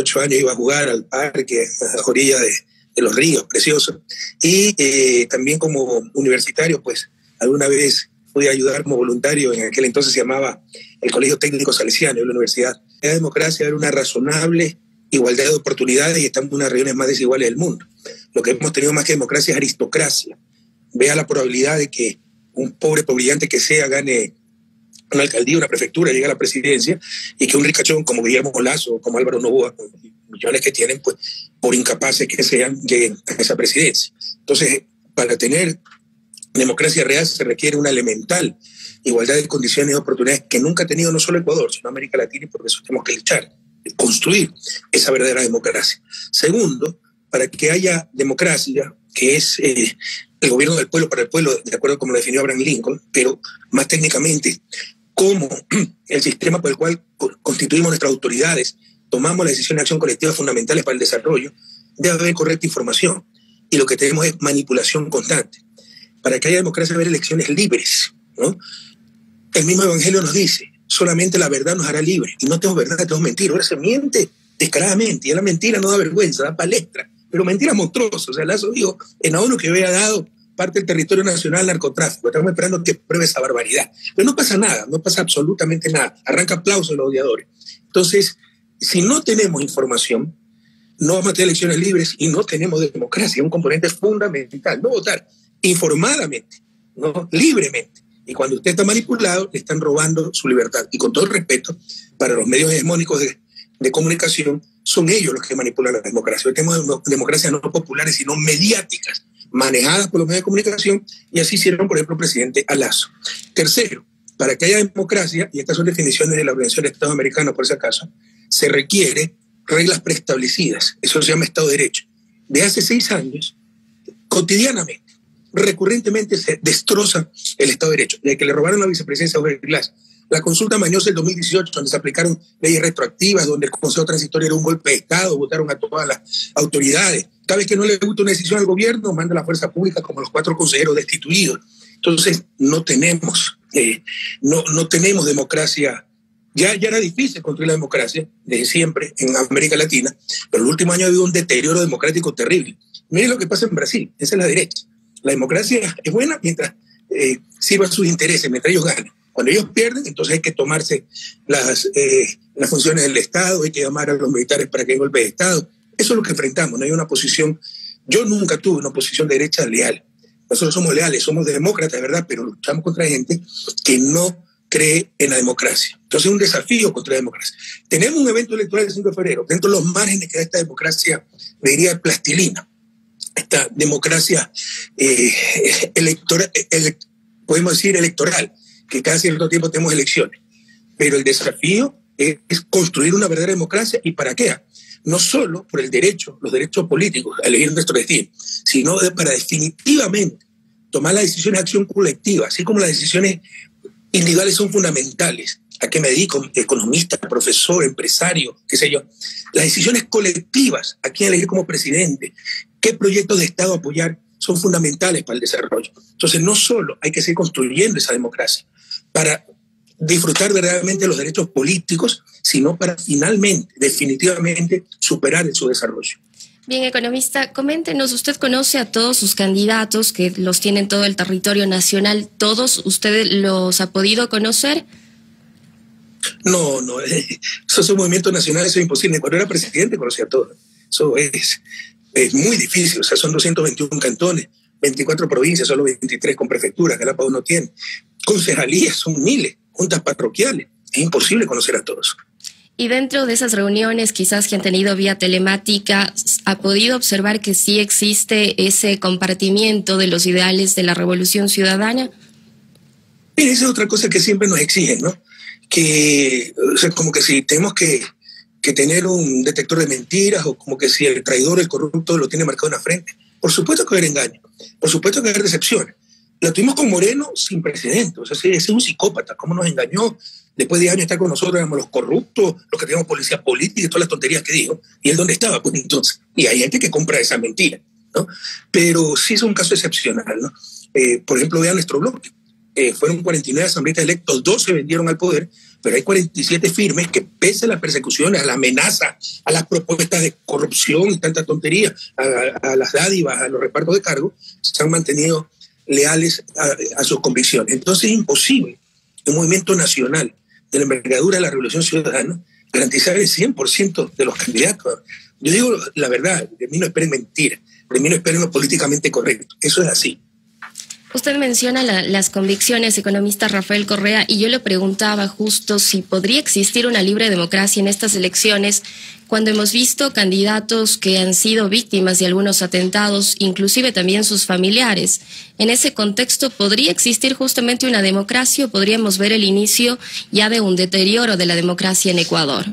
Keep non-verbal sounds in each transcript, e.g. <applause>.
ocho años iba a jugar al parque, a las orillas de, de los ríos, precioso. Y eh, también como universitario, pues alguna vez a ayudar como voluntario, en aquel entonces se llamaba el Colegio Técnico Salesiano de la universidad. La democracia era una razonable igualdad de oportunidades y estamos en unas regiones más desiguales del mundo. Lo que hemos tenido más que democracia es aristocracia. Vea la probabilidad de que un pobre, brillante que sea gane una alcaldía, una prefectura, llegue a la presidencia y que un ricachón como Guillermo Lazo, como Álvaro Novoa, con millones que tienen, pues por incapaces que sean, lleguen a esa presidencia. Entonces, para tener democracia real se requiere una elemental igualdad de condiciones y oportunidades que nunca ha tenido no solo Ecuador, sino América Latina y por eso tenemos que luchar, construir esa verdadera democracia. Segundo, para que haya democracia, que es eh, el gobierno del pueblo para el pueblo, de acuerdo como lo definió Abraham Lincoln, pero más técnicamente, como el sistema por el cual constituimos nuestras autoridades, tomamos las decisiones de acción colectiva fundamentales para el desarrollo, debe haber correcta información. Y lo que tenemos es manipulación constante. Para que haya democracia, debe haber elecciones libres. ¿no? El mismo Evangelio nos dice, solamente la verdad nos hará libres. Y no tengo verdad, tengo mentira. Ahora se miente descaradamente. Y la mentira no da vergüenza, da palestra. Pero mentira monstruosa. O sea, Lazo dijo en a uno que había dado parte del territorio nacional narcotráfico. Estamos esperando que pruebe esa barbaridad. Pero no pasa nada, no pasa absolutamente nada. Arranca aplausos a los odiadores. Entonces, si no tenemos información, no vamos a tener elecciones libres y no tenemos democracia. Un componente fundamental. No votar informadamente, no libremente. Y cuando usted está manipulado, le están robando su libertad. Y con todo respeto, para los medios hegemónicos de, de comunicación, son ellos los que manipulan la democracia. Hoy tenemos democracias no populares, sino mediáticas, manejadas por los medios de comunicación, y así hicieron, por ejemplo, el presidente Alazo. Tercero, para que haya democracia, y estas son definiciones de la Organización de Estados Americanos, por si acaso, se requiere reglas preestablecidas. Eso se llama Estado de Derecho. De hace seis años, cotidianamente, recurrentemente se destroza el Estado de Derecho. Desde que le robaron la vicepresidencia a Glass, la consulta mañosa del 2018, donde se aplicaron leyes retroactivas, donde el Consejo Transitorio era un golpe de Estado, votaron a todas las autoridades. Cada vez que no le gusta una decisión al gobierno, manda a la fuerza pública como los cuatro consejeros destituidos. Entonces, no tenemos, eh, no, no tenemos democracia. Ya, ya era difícil construir la democracia desde siempre en América Latina, pero el último año ha habido un deterioro democrático terrible. Miren lo que pasa en Brasil, esa es la derecha. La democracia es buena mientras eh, sirva sus intereses, mientras ellos ganan. Cuando ellos pierden, entonces hay que tomarse las, eh, las funciones del Estado, hay que llamar a los militares para que golpe de Estado. Eso es lo que enfrentamos, no hay una posición. Yo nunca tuve una posición de derecha leal. Nosotros somos leales, somos demócratas, ¿verdad? Pero luchamos contra gente que no cree en la democracia. Entonces es un desafío contra la democracia. Tenemos un evento electoral el 5 de febrero. Dentro de los márgenes que da esta democracia, diría plastilina esta democracia eh, electoral, podemos decir electoral, que cada cierto tiempo tenemos elecciones. Pero el desafío es, construir una verdadera democracia y para qué? No solo por el derecho, los derechos políticos a elegir nuestro destino, sino para definitivamente tomar las decisiones de acción colectiva, así como las decisiones individuales son fundamentales. ¿A qué me dedico? Economista, profesor, empresario, qué sé yo. Las decisiones colectivas, a quién elegir como presidente, qué proyectos de Estado apoyar son fundamentales para el desarrollo. Entonces, no solo hay que seguir construyendo esa democracia para disfrutar verdaderamente los derechos políticos, sino para finalmente, definitivamente, superar en su desarrollo. Bien, economista, coméntenos, usted conoce a todos sus candidatos que los tienen todo el territorio nacional, ¿todos usted los ha podido conocer? No, no, esos son movimientos nacionales, eso es imposible. Cuando era presidente conocía a todos. Eso es, es muy difícil, o sea, son 221 cantones, 24 provincias, solo 23 con prefectura, Galápagos no tiene. Concejalías son miles, juntas parroquiales, es imposible conocer a todos. Y dentro de esas reuniones, quizás que han tenido vía telemática, ¿ha podido observar que sí existe ese compartimiento de los ideales de la revolución ciudadana? esa es otra cosa que siempre nos exigen, ¿no? Que, o sea, como que si tenemos que que tener un detector de mentiras o como que si el traidor, el corrupto lo tiene marcado en la frente. Por supuesto que va a haber engaño, por supuesto que va a haber decepciones. La tuvimos con Moreno sin precedentes, o sea, ese es un psicópata, cómo nos engañó. Después de años estar con nosotros, éramos los corruptos, los que teníamos policía política y todas las tonterías que dijo. ¿Y él dónde estaba? Pues entonces, y hay gente que compra esa mentira, ¿no? Pero sí es un caso excepcional, ¿no? Eh, por ejemplo, vean nuestro bloque. Eh, fueron 49 asambleístas electos, dos se vendieron al poder pero hay 47 firmes que pese a las persecuciones, a la amenaza, a las propuestas de corrupción y tanta tontería, a, las dádivas, a los repartos de cargos, se han mantenido leales a, sus convicciones. Entonces es imposible un movimiento nacional de la envergadura de la Revolución Ciudadana garantizar el 100% de los candidatos. Yo digo la verdad, de mí no esperen mentir, de mí no esperen lo políticamente correcto. Eso es así. Usted menciona las convicciones, economista Rafael Correa, y yo le preguntaba justo si podría existir una libre democracia en estas elecciones cuando hemos visto candidatos que han sido víctimas de algunos atentados, inclusive también sus familiares. En ese contexto, ¿podría existir justamente una democracia o podríamos ver el inicio ya de un deterioro de la democracia en Ecuador?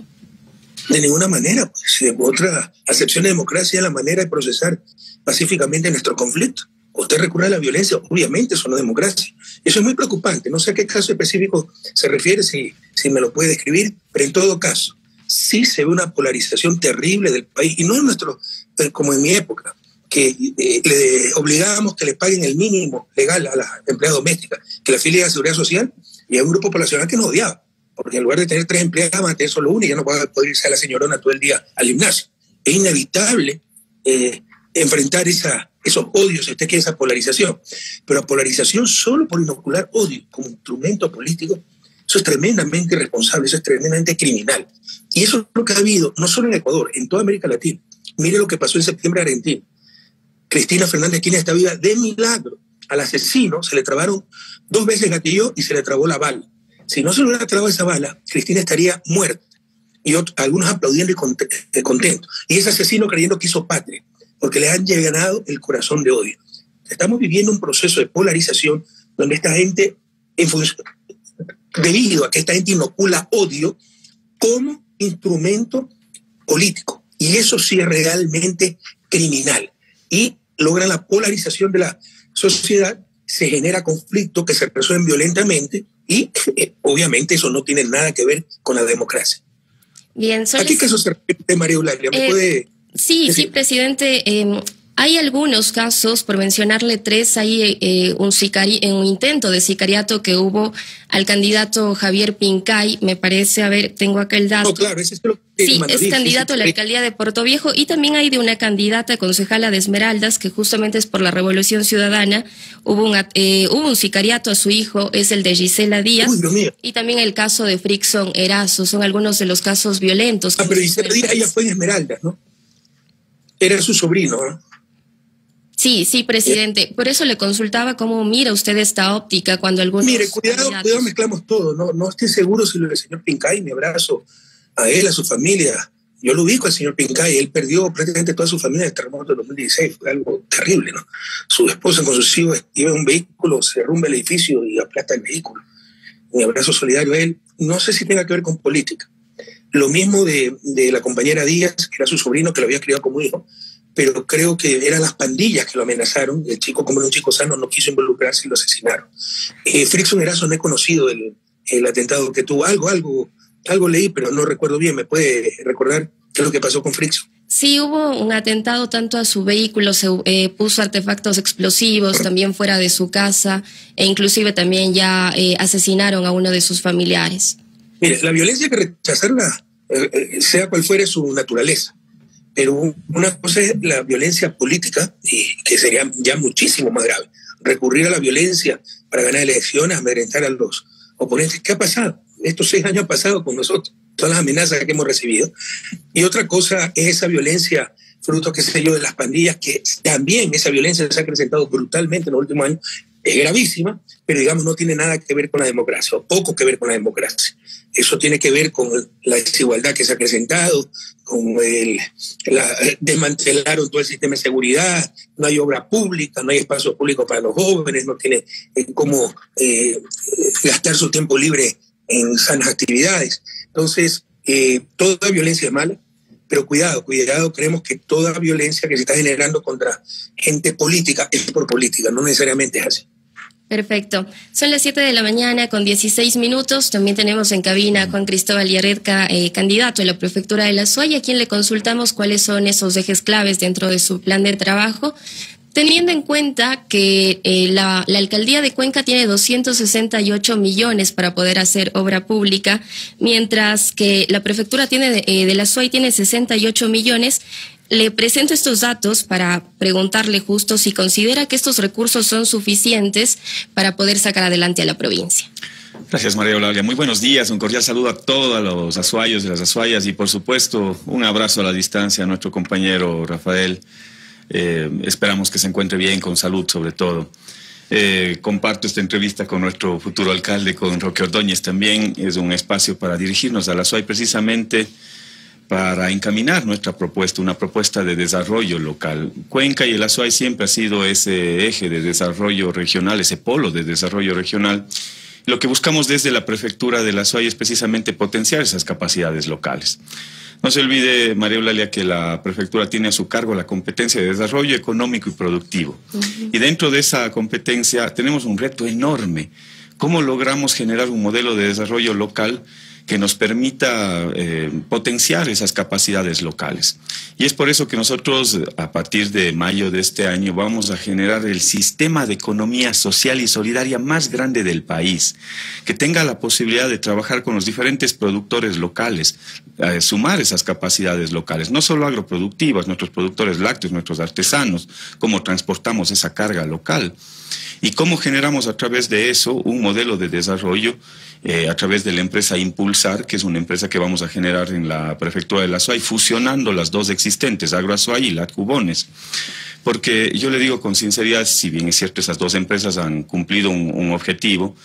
De ninguna manera. Pues, otra acepción de democracia es la manera de procesar pacíficamente nuestro conflicto usted recurre a la violencia, obviamente eso no es democracia. Eso es muy preocupante. No sé a qué caso específico se refiere, si, si me lo puede describir, pero en todo caso, sí se ve una polarización terrible del país, y no es nuestro, eh, como en mi época, que eh, le obligábamos que le paguen el mínimo legal a la empleada doméstica, que la filia de seguridad social, y hay un grupo poblacional que nos odiaba, porque en lugar de tener tres empleadas, van a tener solo una y ya no va poder irse a la señorona todo el día al gimnasio. Es inevitable eh, enfrentar esa, esos odios, si usted quiere esa polarización. Pero la polarización solo por inocular odio como instrumento político, eso es tremendamente irresponsable, eso es tremendamente criminal. Y eso es lo que ha habido, no solo en Ecuador, en toda América Latina. Mire lo que pasó en septiembre en Argentina. Cristina Fernández Kirchner está viva de milagro. Al asesino se le trabaron dos veces gatillo y se le trabó la bala. Si no se le hubiera trabado esa bala, Cristina estaría muerta. Y algunos aplaudiendo y eh, contentos. Y ese asesino creyendo que hizo patria porque le han llenado el corazón de odio. Estamos viviendo un proceso de polarización donde esta gente, debido a que esta gente inocula odio como instrumento político. Y eso sí es realmente criminal. Y logra la polarización de la sociedad, se genera conflicto que se resuelven violentamente y eh, obviamente eso no tiene nada que ver con la democracia. Bien, ¿A qué caso se refiere María Eulalia? ¿Me eh, puede Sí, sí, presidente. Em, hay algunos casos, por mencionarle tres, hay eh, un, un intento de sicariato que hubo al candidato Javier Pincay, me parece, a ver, tengo acá el dato. No, claro, ese es lo que Sí, es candidato a la alcaldía de Puerto Viejo y también hay de una candidata concejala de Esmeraldas que justamente es por la Revolución Ciudadana. Hubo un, eh, hubo un sicariato a su hijo, es el de Gisela Díaz. y también el caso de Frickson Erazo, son algunos de los casos violentos. Ah, pero Gisela Díaz ella fue en Esmeraldas, ¿no? Era su sobrino. Sí, sí, presidente. Por eso le consultaba cómo mira usted esta óptica cuando algunos... Mire, cuidado, cuidado, mezclamos todo. No, no estoy seguro si lo del señor Pincay, mi abrazo a él, a su familia. Yo lo ubico al señor Pincay, él perdió prácticamente toda su familia en el terremoto de 2016, fue algo terrible, ¿no? Su esposa con sus hijos iba en un vehículo, se derrumba el edificio y aplasta el vehículo. Mi abrazo solidario a él. No sé si tenga que ver con política. Lo mismo de, de, la compañera Díaz, que era su sobrino, que lo había criado como hijo, pero creo que eran las pandillas que lo amenazaron. El chico, como era un chico sano, no quiso involucrarse y lo asesinaron. Eh, Frickson Erazo no he conocido el, el, atentado que tuvo. Algo, algo, algo leí, pero no recuerdo bien. ¿Me puede recordar qué es lo que pasó con Frickson? Sí, hubo un atentado tanto a su vehículo, se eh, puso artefactos explosivos también fuera de su casa e inclusive también ya eh, asesinaron a uno de sus familiares. Mire, la violencia hay que rechazarla, eh, eh, sea cual fuere su naturaleza. Pero una cosa es la violencia política, y que sería ya muchísimo más grave. Recurrir a la violencia para ganar elecciones, amedrentar a los oponentes. ¿Qué ha pasado? Estos seis años han pasado con nosotros, todas las amenazas que hemos recibido. Y otra cosa es esa violencia fruto, qué sé yo, de las pandillas, que también esa violencia se ha acrecentado brutalmente en los últimos años es gravísima, pero digamos no tiene nada que ver con la democracia, o poco que ver con la democracia. Eso tiene que ver con la desigualdad que se ha presentado, con el, la, desmantelaron todo el sistema de seguridad, no hay obra pública, no hay espacio público para los jóvenes, no tiene eh, cómo eh, gastar su tiempo libre en sanas actividades. Entonces, eh, toda violencia es mala, pero cuidado, cuidado, creemos que toda violencia que se está generando contra gente política es por política, no necesariamente es así. Perfecto. Son las 7 de la mañana con 16 minutos. También tenemos en cabina a Juan Cristóbal Yarredca, eh, candidato a la prefectura de La Suaya, a quien le consultamos cuáles son esos ejes claves dentro de su plan de trabajo. teniendo en cuenta que eh, la, alcaldía de Cuenca tiene 268 millones para poder hacer obra pública, mientras que la prefectura tiene de, eh, de la SUAY tiene 68 millones, le presento estos datos para preguntarle justo si considera que estos recursos son suficientes para poder sacar adelante a la provincia. Gracias, María Eulalia. Muy buenos días. Un cordial saludo a todos los azuayos y las azuayas y, por supuesto, un abrazo a la distancia a nuestro compañero Rafael. Eh, esperamos que se encuentre bien, con salud sobre todo. Eh, comparto esta entrevista con nuestro futuro alcalde, con Roque Ordóñez también. Es un espacio para dirigirnos a la SUAY precisamente para encaminar nuestra propuesta, una propuesta de desarrollo local. Cuenca y el Azuay siempre ha sido ese eje de desarrollo regional, ese polo de desarrollo regional. Lo que buscamos desde la prefectura de la Azuay es precisamente potenciar esas capacidades locales. No se olvide, María Eulalia, que la prefectura tiene a su cargo la competencia de desarrollo económico y productivo. Y dentro de esa competencia tenemos un reto enorme. ¿Cómo logramos generar un modelo de desarrollo local que nos permita eh, potenciar esas capacidades locales. Y es por eso que nosotros, a partir de mayo de este año, vamos a generar el sistema de economía social y solidaria más grande del país, que tenga la posibilidad de trabajar con los diferentes productores locales, eh, sumar esas capacidades locales, no solo agroproductivas, nuestros productores lácteos, nuestros artesanos, cómo transportamos esa carga local y cómo generamos a través de eso un modelo de desarrollo eh, a través de la empresa Impulsar, que es una empresa que vamos a generar en la prefectura de la SUAY, fusionando las dos existentes, AgroASUAY y Latcubones. Porque yo le digo con sinceridad, si bien es cierto, esas dos empresas han cumplido un objetivo,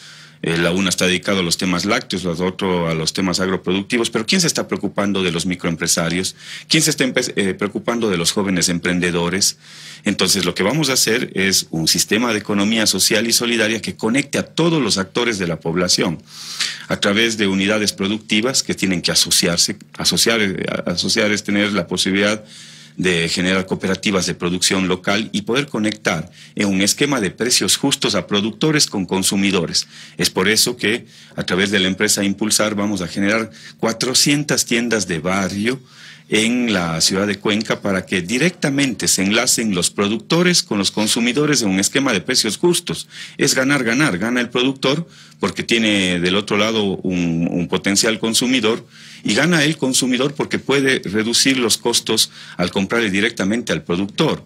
eh, la una está dedicada a los temas lácteos, la otra a los temas agroproductivos, pero ¿quién se está preocupando de los microempresarios? ¿Quién se está eh, preocupando de los jóvenes emprendedores? Entonces, lo que vamos a hacer es un sistema de economía social y solidaria que conecte a todos los actores de la población a través de unidades productivas que tienen que asociarse. Asociar, eh, asociar es tener la posibilidad de generar cooperativas de producción local y poder conectar en un esquema de precios justos a productores con consumidores. Es por eso que a través de la empresa Impulsar vamos a generar 400 tiendas de barrio en la ciudad de Cuenca para que directamente se enlacen los productores con los consumidores en un esquema de precios justos. Es ganar, ganar. Gana el productor porque tiene del otro lado un, potencial consumidor y gana el consumidor porque puede reducir los costos al comprarle directamente al productor.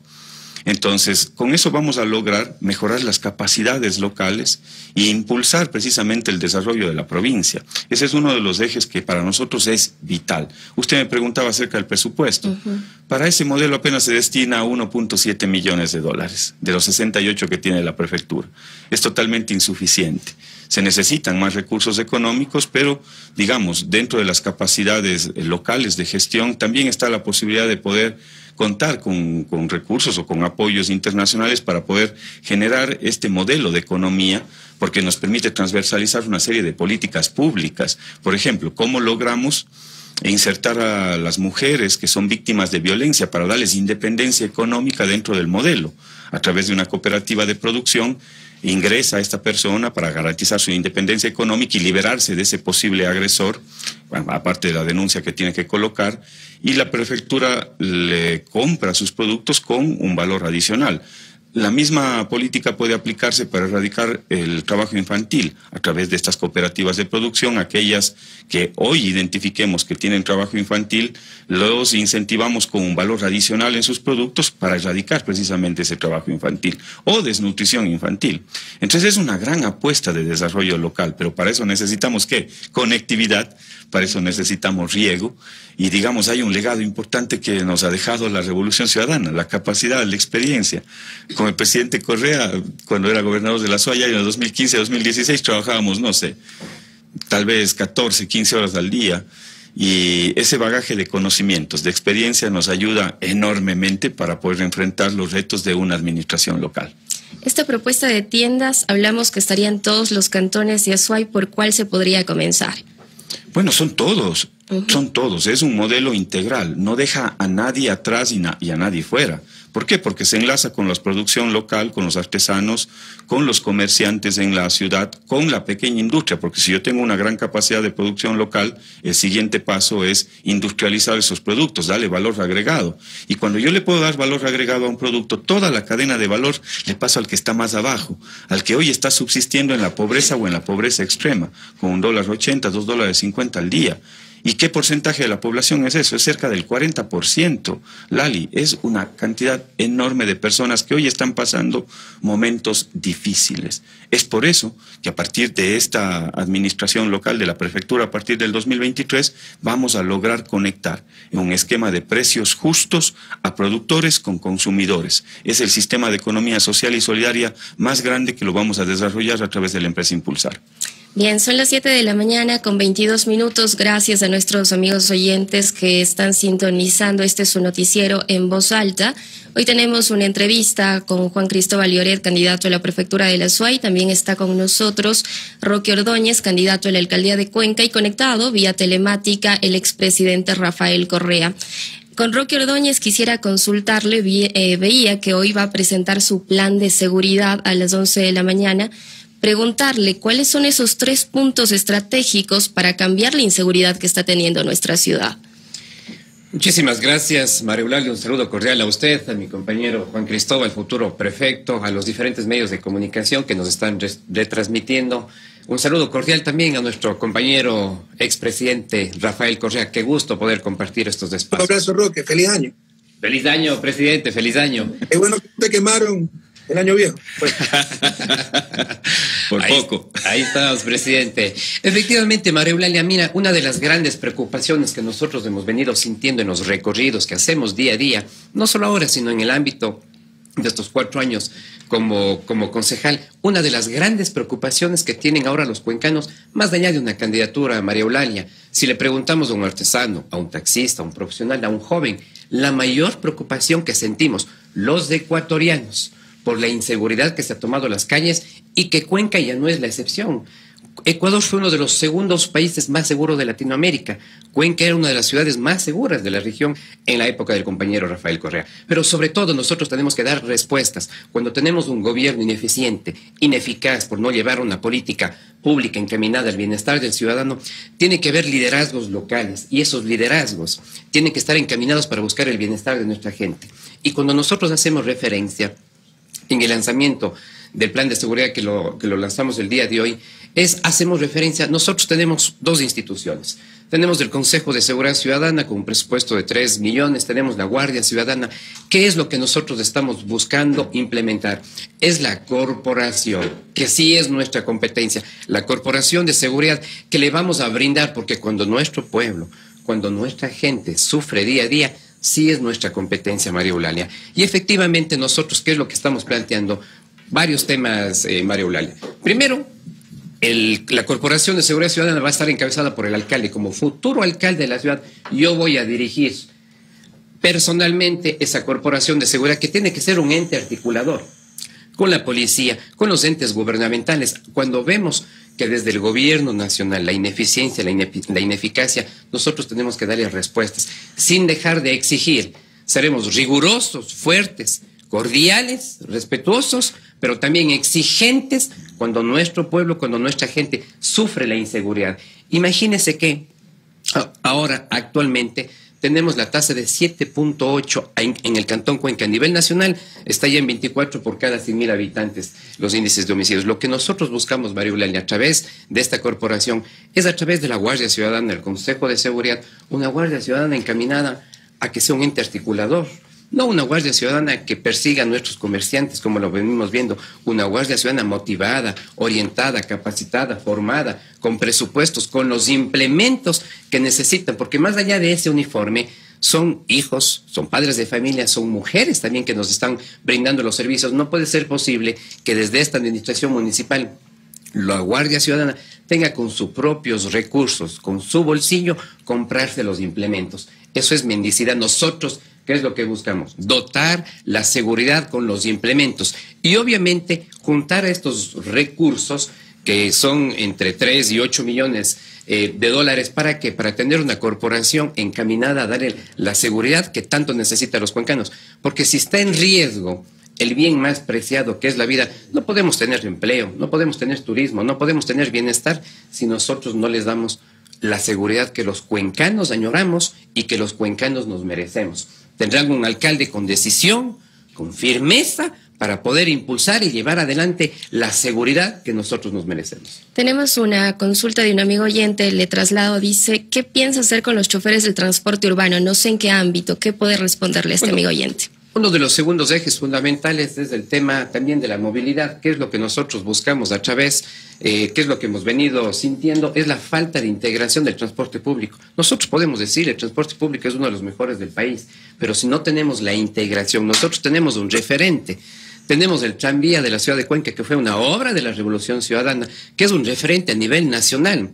Entonces, con eso vamos a lograr mejorar las capacidades locales e impulsar precisamente el desarrollo de la provincia. Ese es uno de los ejes que para nosotros es vital. Usted me preguntaba acerca del presupuesto. Para ese modelo apenas se destina 1.7 millones de dólares, de los 68 que tiene la prefectura. Es totalmente insuficiente. Se necesitan más recursos económicos, pero digamos, dentro de las capacidades locales de gestión también está la posibilidad de poder contar con, recursos o con apoyos internacionales para poder generar este modelo de economía porque nos permite transversalizar una serie de políticas públicas. Por ejemplo, ¿cómo logramos insertar a las mujeres que son víctimas de violencia para darles independencia económica dentro del modelo? A través de una cooperativa de producción ingresa a esta persona para garantizar su independencia económica y liberarse de ese posible agresor, aparte de la denuncia que tiene que colocar, y la prefectura le compra sus productos con un valor adicional. La misma política puede aplicarse para erradicar el trabajo infantil a través de estas cooperativas de producción. Aquellas que hoy identifiquemos que tienen trabajo infantil, los incentivamos con un valor adicional en sus productos para erradicar precisamente ese trabajo infantil o desnutrición infantil. Entonces es una gran apuesta de desarrollo local, pero para eso necesitamos qué? Conectividad, para eso necesitamos riego y digamos hay un legado importante que nos ha dejado la revolución ciudadana, la capacidad, la experiencia con el presidente Correa, cuando era gobernador de la Soya, en el 2015-2016 trabajábamos, no sé, tal vez 14, 15 horas al día. Y ese bagaje de conocimientos, de experiencia, nos ayuda enormemente para poder enfrentar los retos de una administración local. Esta propuesta de tiendas, hablamos que estarían todos los cantones de Azuay, ¿por cuál se podría comenzar? Bueno, son todos, son todos. Es un modelo integral, no deja a nadie atrás y a nadie fuera ¿Por qué? Porque se enlaza con la producción local, con los artesanos, con los comerciantes en la ciudad, con la pequeña industria, porque si yo tengo una gran capacidad de producción local, el siguiente paso es industrializar esos productos, darle valor agregado. Y cuando yo le puedo dar valor agregado a un producto, toda la cadena de valor le paso al que está más abajo, al que hoy está subsistiendo en la pobreza o en la pobreza extrema, con un dólar ochenta, dos dólares cincuenta al día. ¿Y qué porcentaje de la población es eso? Es cerca del 40%. Lali, es una cantidad enorme de personas que hoy están pasando momentos difíciles. Es por eso que a partir de esta administración local de la prefectura, a partir del 2023, vamos a lograr conectar en un esquema de precios justos a productores con consumidores. Es el sistema de economía social y solidaria más grande que lo vamos a desarrollar a través de la empresa Impulsar. Bien, son las 7 de la mañana con 22 minutos. Gracias a nuestros amigos oyentes que están sintonizando este su noticiero en voz alta. Hoy tenemos una entrevista con Juan Cristóbal Lloret, candidato a la prefectura de la SUAY. También está con nosotros Roque Ordóñez, candidato a la alcaldía de Cuenca y conectado vía telemática el expresidente Rafael Correa. Con Roque Ordóñez quisiera consultarle, eh, veía que hoy va a presentar su plan de seguridad a las 11 de la mañana preguntarle cuáles son esos tres puntos estratégicos para cambiar la inseguridad que está teniendo nuestra ciudad. Muchísimas gracias, María Eulalia. Un saludo cordial a usted, a mi compañero Juan Cristóbal, futuro prefecto, a los diferentes medios de comunicación que nos están retransmitiendo. Un saludo cordial también a nuestro compañero expresidente Rafael Correa. Qué gusto poder compartir estos espacios. Un abrazo, Roque. Feliz año. Feliz año, presidente. Feliz año. Qué bueno que te quemaron el año viejo. <laughs> Por poco. Ahí estamos, presidente. Efectivamente, María Eulalia, mira, una de las grandes preocupaciones que nosotros hemos venido sintiendo en los recorridos que hacemos día a día, no solo ahora, sino en el ámbito de estos cuatro años como, como concejal, una de las grandes preocupaciones que tienen ahora los cuencanos, más allá de una candidatura a María Eulalia, si le preguntamos a un artesano, a un taxista, a un profesional, a un joven, la mayor preocupación que sentimos los ecuatorianos, por la inseguridad que se ha tomado las calles y que Cuenca ya no es la excepción. Ecuador fue uno de los segundos países más seguros de Latinoamérica. Cuenca era una de las ciudades más seguras de la región en la época del compañero Rafael Correa. Pero sobre todo nosotros tenemos que dar respuestas. Cuando tenemos un gobierno ineficiente, ineficaz por no llevar una política pública encaminada al bienestar del ciudadano, tiene que haber liderazgos locales y esos liderazgos tienen que estar encaminados para buscar el bienestar de nuestra gente. Y cuando nosotros hacemos referencia en el lanzamiento del plan de seguridad que lo, que lo lanzamos el día de hoy, es, hacemos referencia, nosotros tenemos dos instituciones. Tenemos el Consejo de Seguridad Ciudadana con un presupuesto de 3 millones, tenemos la Guardia Ciudadana. ¿Qué es lo que nosotros estamos buscando implementar? Es la corporación, que sí es nuestra competencia, la corporación de seguridad que le vamos a brindar, porque cuando nuestro pueblo, cuando nuestra gente sufre día a día, sí es nuestra competencia, María Eulalia. Y efectivamente nosotros, ¿qué es lo que estamos planteando? Varios temas, eh, María Eulalia. Primero, la Corporación de Seguridad Ciudadana va a estar encabezada por el alcalde. Como futuro alcalde de la ciudad, yo voy a dirigir personalmente esa Corporación de Seguridad, que tiene que ser un ente articulador con la policía, con los entes gubernamentales. Cuando vemos que desde el gobierno nacional la ineficiencia, la, ineficacia, nosotros tenemos que darle respuestas sin dejar de exigir. Seremos rigurosos, fuertes, cordiales, respetuosos, pero también exigentes cuando nuestro pueblo, cuando nuestra gente sufre la inseguridad. Imagínese que ahora, actualmente, tenemos la tasa de 7.8 en, el Cantón Cuenca. A nivel nacional está ya en 24 por cada 100.000 habitantes los índices de homicidios. Lo que nosotros buscamos, María Eulalia, a través de esta corporación, es a través de la Guardia Ciudadana, el Consejo de Seguridad, una Guardia Ciudadana encaminada a que sea un ente articulador no una Guardia Ciudadana que persiga a nuestros comerciantes, como lo venimos viendo, una Guardia Ciudadana motivada, orientada, capacitada, formada, con presupuestos, con los implementos que necesitan, porque más allá de ese uniforme, son hijos, son padres de familia, son mujeres también que nos están brindando los servicios. No puede ser posible que desde esta administración municipal la Guardia Ciudadana tenga con sus propios recursos, con su bolsillo, comprarse los implementos. Eso es mendicidad. Nosotros ¿Qué es lo que buscamos? Dotar la seguridad con los implementos y obviamente juntar estos recursos que son entre 3 y 8 millones eh, de dólares para que para tener una corporación encaminada a darle la seguridad que tanto necesitan los cuencanos. Porque si está en riesgo el bien más preciado que es la vida, no podemos tener empleo, no podemos tener turismo, no podemos tener bienestar si nosotros no les damos la seguridad que los cuencanos añoramos y que los cuencanos nos merecemos. Tendrán un alcalde con decisión, con firmeza, para poder impulsar y llevar adelante la seguridad que nosotros nos merecemos. Tenemos una consulta de un amigo oyente, le traslado, dice, ¿qué piensa hacer con los choferes del transporte urbano? No sé en qué ámbito, ¿qué puede responderle a este amigo oyente? Uno de los segundos ejes fundamentales es el tema también de la movilidad, qué es lo que nosotros buscamos a través, eh, qué es lo que hemos venido sintiendo, es la falta de integración del transporte público. Nosotros podemos decir, el transporte público es uno de los mejores del país, pero si no tenemos la integración, nosotros tenemos un referente. Tenemos el tranvía de la ciudad de Cuenca, que fue una obra de la Revolución Ciudadana, que es un referente a nivel nacional.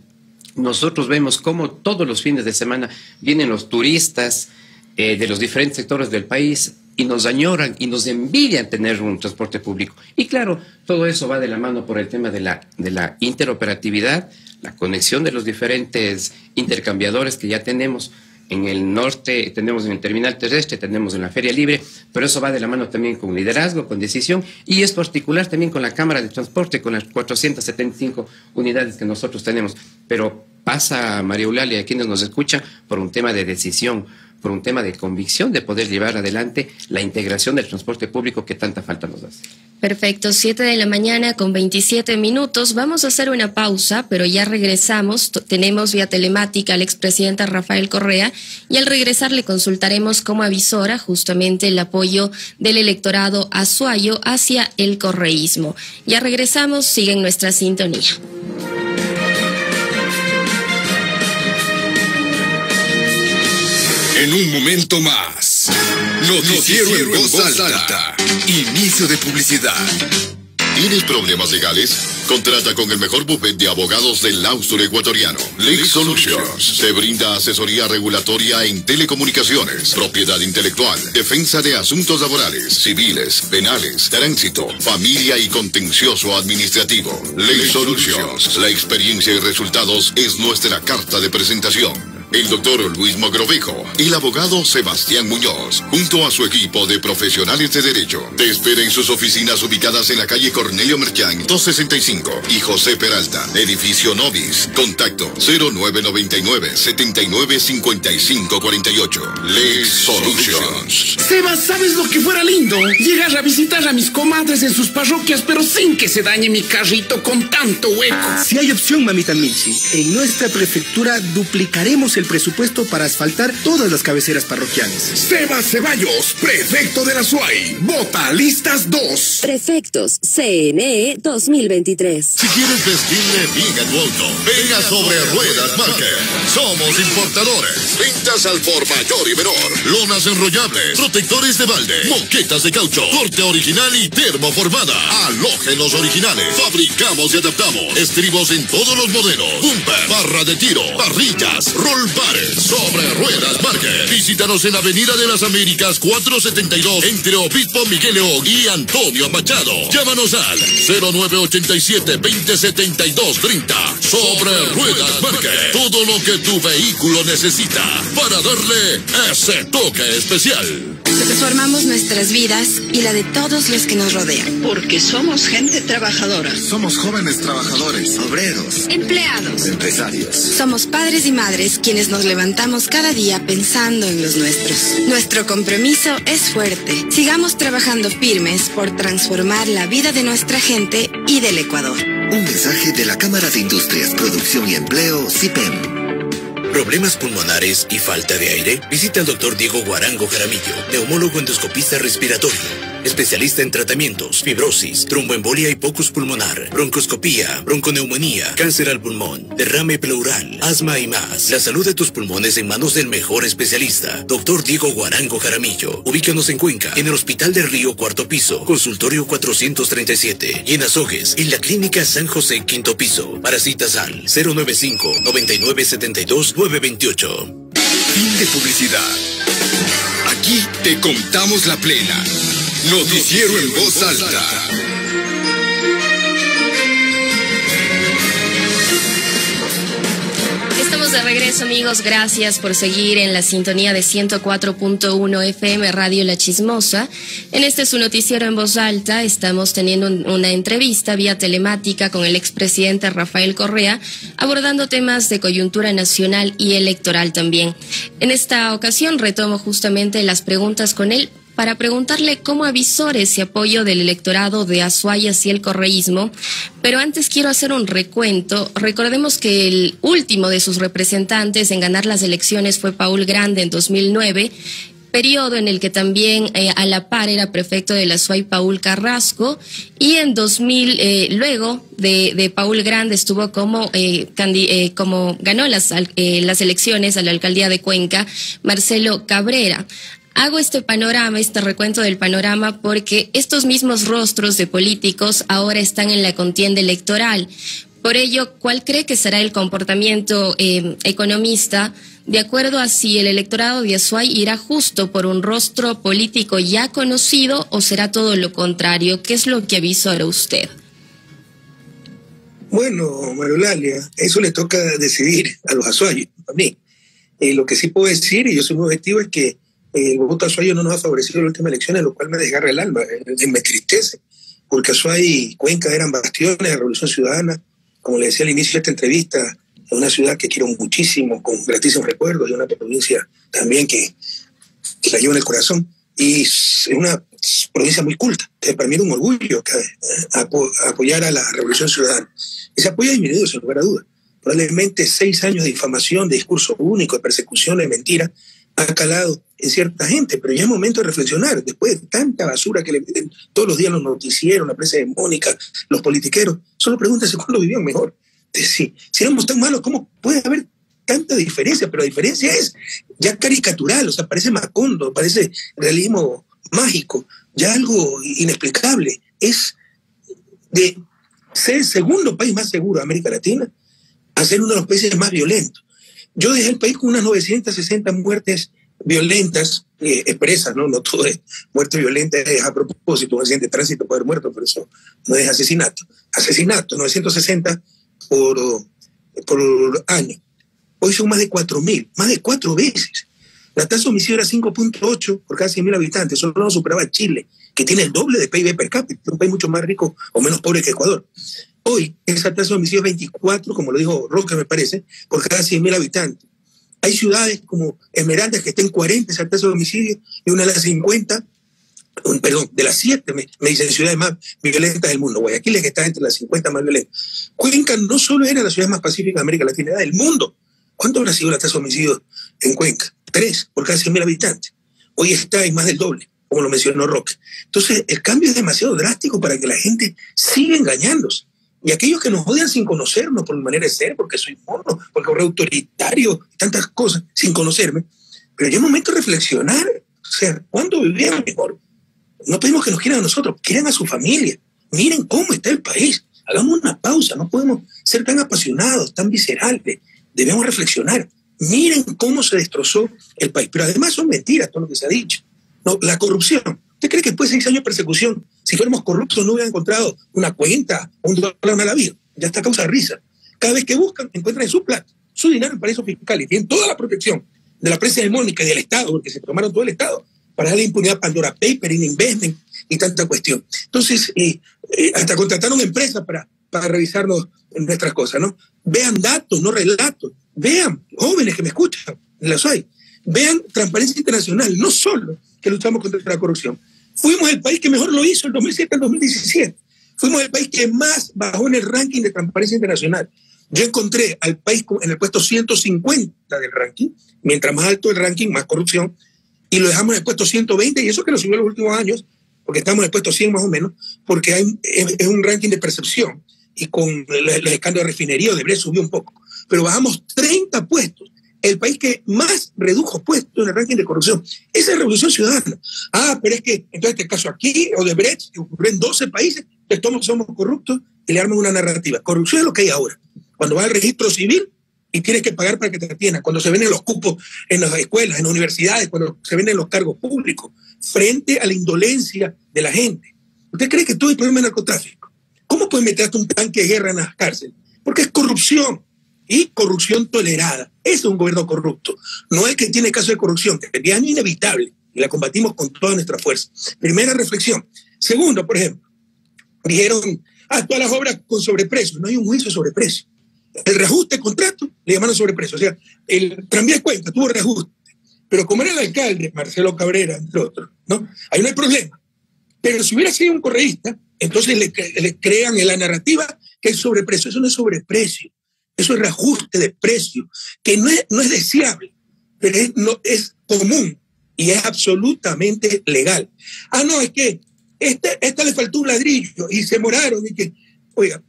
Nosotros vemos cómo todos los fines de semana vienen los turistas eh, de los diferentes sectores del país y nos añoran y nos envidian tener un transporte público. Y claro, todo eso va de la mano por el tema de la, de la interoperatividad, la conexión de los diferentes intercambiadores que ya tenemos. En el norte tenemos en el terminal terrestre, tenemos en la feria libre, pero eso va de la mano también con liderazgo, con decisión y es particular también con la Cámara de Transporte, con las 475 unidades que nosotros tenemos. Pero pasa, María Eulalia, a quienes nos escuchan, por un tema de decisión, por un tema de convicción de poder llevar adelante la integración del transporte público que tanta falta nos hace. Perfecto, 7 de la mañana con 27 minutos. Vamos a hacer una pausa, pero ya regresamos. Tenemos vía telemática al expresidente Rafael Correa y al regresar le consultaremos como avisora justamente el apoyo del electorado azuayo hacia el correísmo. Ya regresamos, siguen nuestra sintonía. En un momento más, Noticiero, Noticiero en, voz, alta. Inicio de publicidad. ¿Tienes problemas legales? Contrata con el mejor buffet de abogados del austro ecuatoriano. Lex Solutions te brinda asesoría regulatoria en telecomunicaciones, propiedad intelectual, defensa de asuntos laborales, civiles, penales, tránsito, familia y contencioso administrativo. Lex Solutions, la experiencia y resultados es nuestra carta de presentación el doctor Luis Mogrovejo y el abogado Sebastián Muñoz, junto a su equipo de profesionales de derecho, te espera en sus oficinas ubicadas en la calle Cornelio Merchán 265 y José Peralta, edificio Novis. Contacto 0999 795548. Lex Solutions. Sebas, ¿sabes lo que fuera lindo? Llegar a visitar a mis comadres en sus parroquias, pero sin que se dañe mi carrito con tanto hueco. Si hay opción, mamita Michi, en nuestra prefectura duplicaremos el presupuesto para asfaltar todas las cabeceras parroquiales. Sebas Ceballos, prefecto de la SUAY. Vota listas 2. Prefectos CNE 2023. Si quieres vestirle bien a tu auto, venga sobre Ruedas Márquez. Somos importadores. Ventas al por mayor y menor. Lonas enrollables, protectores de balde, moquetas de caucho, corte original y termoformada. Halógenos originales. Fabricamos y adaptamos. Estribos en todos los modelos. Bumper, barra de tiro, parrillas, sobre Ruedas Market. Visítanos en Avenida de las Américas 472 entre Obispo Miguel León y Antonio Machado. Llámanos al 0987 2072 30 sobre Ruedas Market. Todo lo que tu vehículo necesita para darle ese toque especial. Transformamos nuestras vidas y la de todos los que nos rodean. Porque somos gente trabajadora. Somos jóvenes trabajadores, obreros, empleados, empresarios. Somos padres y madres quienes nos levantamos cada día pensando en los nuestros. Nuestro compromiso es fuerte. Sigamos trabajando firmes por transformar la vida de nuestra gente y del Ecuador. Un mensaje de la Cámara de Industrias, Producción y Empleo, CIPEM. ¿Problemas pulmonares y falta de aire? Visita al doctor Diego Guarango Jaramillo, neumólogo endoscopista respiratorio especialista en tratamientos, fibrosis, tromboembolia y pocus pulmonar, broncoscopía, bronconeumonía, cáncer al pulmón, derrame pleural, asma y más. La salud de tus pulmones en manos del mejor especialista, doctor Diego Guarango Jaramillo. Ubícanos en Cuenca, en el Hospital del Río Cuarto Piso, consultorio 437, y en Azogues, en la Clínica San José Quinto Piso. Para citas al 095 9972 928. Fin de publicidad. Aquí te contamos la plena. Noticiero en voz alta. Estamos de regreso amigos, gracias por seguir en la sintonía de 104.1 FM Radio La Chismosa. En este su noticiero en voz alta estamos teniendo una entrevista vía telemática con el expresidente Rafael Correa, abordando temas de coyuntura nacional y electoral también. En esta ocasión retomo justamente las preguntas con él para preguntarle cómo avisor ese apoyo del electorado de Azuay y el correísmo. Pero antes quiero hacer un recuento. Recordemos que el último de sus representantes en ganar las elecciones fue Paul Grande en 2009 periodo en el que también eh, a la par era prefecto de la SUAY Paul Carrasco y en 2000 eh, luego de, Paul Grande estuvo como eh, como ganó las las elecciones a la alcaldía de Cuenca Marcelo Cabrera. Hago este panorama, este recuento del panorama, porque estos mismos rostros de políticos ahora están en la contienda electoral. Por ello, ¿cuál cree que será el comportamiento eh, economista de acuerdo a si el electorado de Azuay irá justo por un rostro político ya conocido o será todo lo contrario? ¿Qué es lo que avisora usted? Bueno, Marolalia, eso le toca decidir a los azuayos, a mí. Eh, lo que sí puedo decir, y yo soy muy objetivo, es que el voto Azuayo no nos ha favorecido en las últimas elecciones, lo cual me desgarra el alma, eh, me tristece, porque Azuay y Cuenca eran bastiones de la Revolución Ciudadana, como le decía al inicio de esta entrevista, es una ciudad que quiero muchísimo, con gratísimos recuerdos, y una provincia también que, la llevo en el corazón, y es una provincia muy culta. Entonces, para mí era un orgullo que, eh, apoyar a la Revolución Ciudadana. Ese apoyo ha disminuido, sin lugar a dudas. Probablemente seis años de difamación, de discurso único, de persecución, de mentira, ha calado en cierta gente, pero ya es momento de reflexionar. Después de tanta basura que le meten todos los días los noticieros, la prensa Mónica, los politiqueros, solo pregúntese cuándo vivían mejor. Si, si éramos tan malos, ¿cómo puede haber tanta diferencia? Pero la diferencia es ya caricatural, o sea, parece macondo, parece realismo mágico, ya algo inexplicable. Es de ser el segundo país más seguro de América Latina a ser uno de los países más violentos. Yo dejé el país con unas 960 muertes violentas eh, expresas, ¿no? No todo es muerte violenta, es a propósito, un accidente de tránsito puede haber muerto, pero eso no es asesinato. Asesinato, 960 por, por año. Hoy son más de 4.000, más de cuatro veces. La tasa de homicidio era 5.8 por cada 100.000 habitantes, solo no superaba Chile, que tiene el doble de PIB per cápita, un país mucho más rico o menos pobre que Ecuador. Hoy esa tasa de homicidio es 24, como lo dijo Roque, me parece, por cada 100.000 habitantes. Hay ciudades como Esmeraldas que estén 40 esa tasa de homicidio y una de las 50, perdón, de las 7, me, dicen ciudades más violentas del mundo. Guayaquil es que está entre las 50 más violentas. Cuenca no solo era la ciudad más pacífica de América Latina, era del mundo. ¿Cuánto habrá sido la tasa de homicidio en Cuenca? Tres por cada 100.000 habitantes. Hoy está en más del doble, como lo mencionó Roque. Entonces, el cambio es demasiado drástico para que la gente siga engañándose. Y aquellos que nos odian sin conocernos por mi manera de ser, porque soy mono, porque soy autoritario, tantas cosas, sin conocerme. Pero ya es momento de reflexionar. O sea, ¿cuándo vivían mejor? No pedimos que nos quieran a nosotros, quieran a su familia. Miren cómo está el país. Hagamos una pausa, no podemos ser tan apasionados, tan viscerales. Debemos reflexionar. Miren cómo se destrozó el país. Pero además son mentiras todo lo que se ha dicho. No, la corrupción. ¿Usted cree que después de seis años de persecución si fuéramos corruptos no hubieran encontrado una cuenta, un dólar, una vida. Ya está causa risa. Cada vez que buscan, encuentran en su plata, su dinero en paraísos fiscales. Tienen toda la protección de la prensa hegemónica y del Estado, porque se tomaron todo el Estado, para darle impunidad a Pandora Paper, In Investment y tanta cuestión. Entonces, eh, eh, hasta contrataron empresas para, para revisarnos nuestras cosas, ¿no? Vean datos, no relatos. Vean, jóvenes que me escuchan, las hay. Vean Transparencia Internacional, no solo que luchamos contra la corrupción, Fuimos el país que mejor lo hizo el 2007 al 2017. Fuimos el país que más bajó en el ranking de transparencia internacional. Yo encontré al país en el puesto 150 del ranking, mientras más alto el ranking, más corrupción, y lo dejamos en el puesto 120, y eso que lo subió en los últimos años, porque estamos en el puesto 100 más o menos, porque hay, es, un ranking de percepción, y con los escándalos de refinería de Brest subió un poco, pero bajamos 30 puestos el país que más redujo puestos en el ranking de corrupción. Esa es Revolución Ciudadana. Ah, pero es que entonces este caso aquí, o de Brecht, que ocurrió en 12 países, que todos somos corruptos y le arman una narrativa. Corrupción es lo que hay ahora. Cuando vas al registro civil y tienes que pagar para que te atiendan, cuando se venden los cupos en las escuelas, en las universidades, cuando se venden los cargos públicos, frente a la indolencia de la gente. ¿Usted cree que todo el problema es narcotráfico? ¿Cómo puede meterte un tanque de guerra en las cárceles? Porque es corrupción. Y corrupción tolerada. Es un gobierno corrupto. No es que tiene caso de corrupción, que es inevitable y la combatimos con toda nuestra fuerza. Primera reflexión. Segundo, por ejemplo, dijeron, ah, todas las obras con sobreprecio. No hay un juicio sobre precio. El reajuste de contrato le llamaron sobreprecio. O sea, el tranvía de cuenta tuvo reajuste. Pero como era el alcalde, Marcelo Cabrera, entre otros, ¿no? Ahí no hay problema. Pero si hubiera sido un correísta, entonces le, le crean en la narrativa que es sobreprecio. Eso no es sobreprecio. Eso es reajuste de precio, que no es, no es deseable, pero es, no, es común y es absolutamente legal. Ah, no, es que este, esta le faltó un ladrillo y se moraron y que, oiga,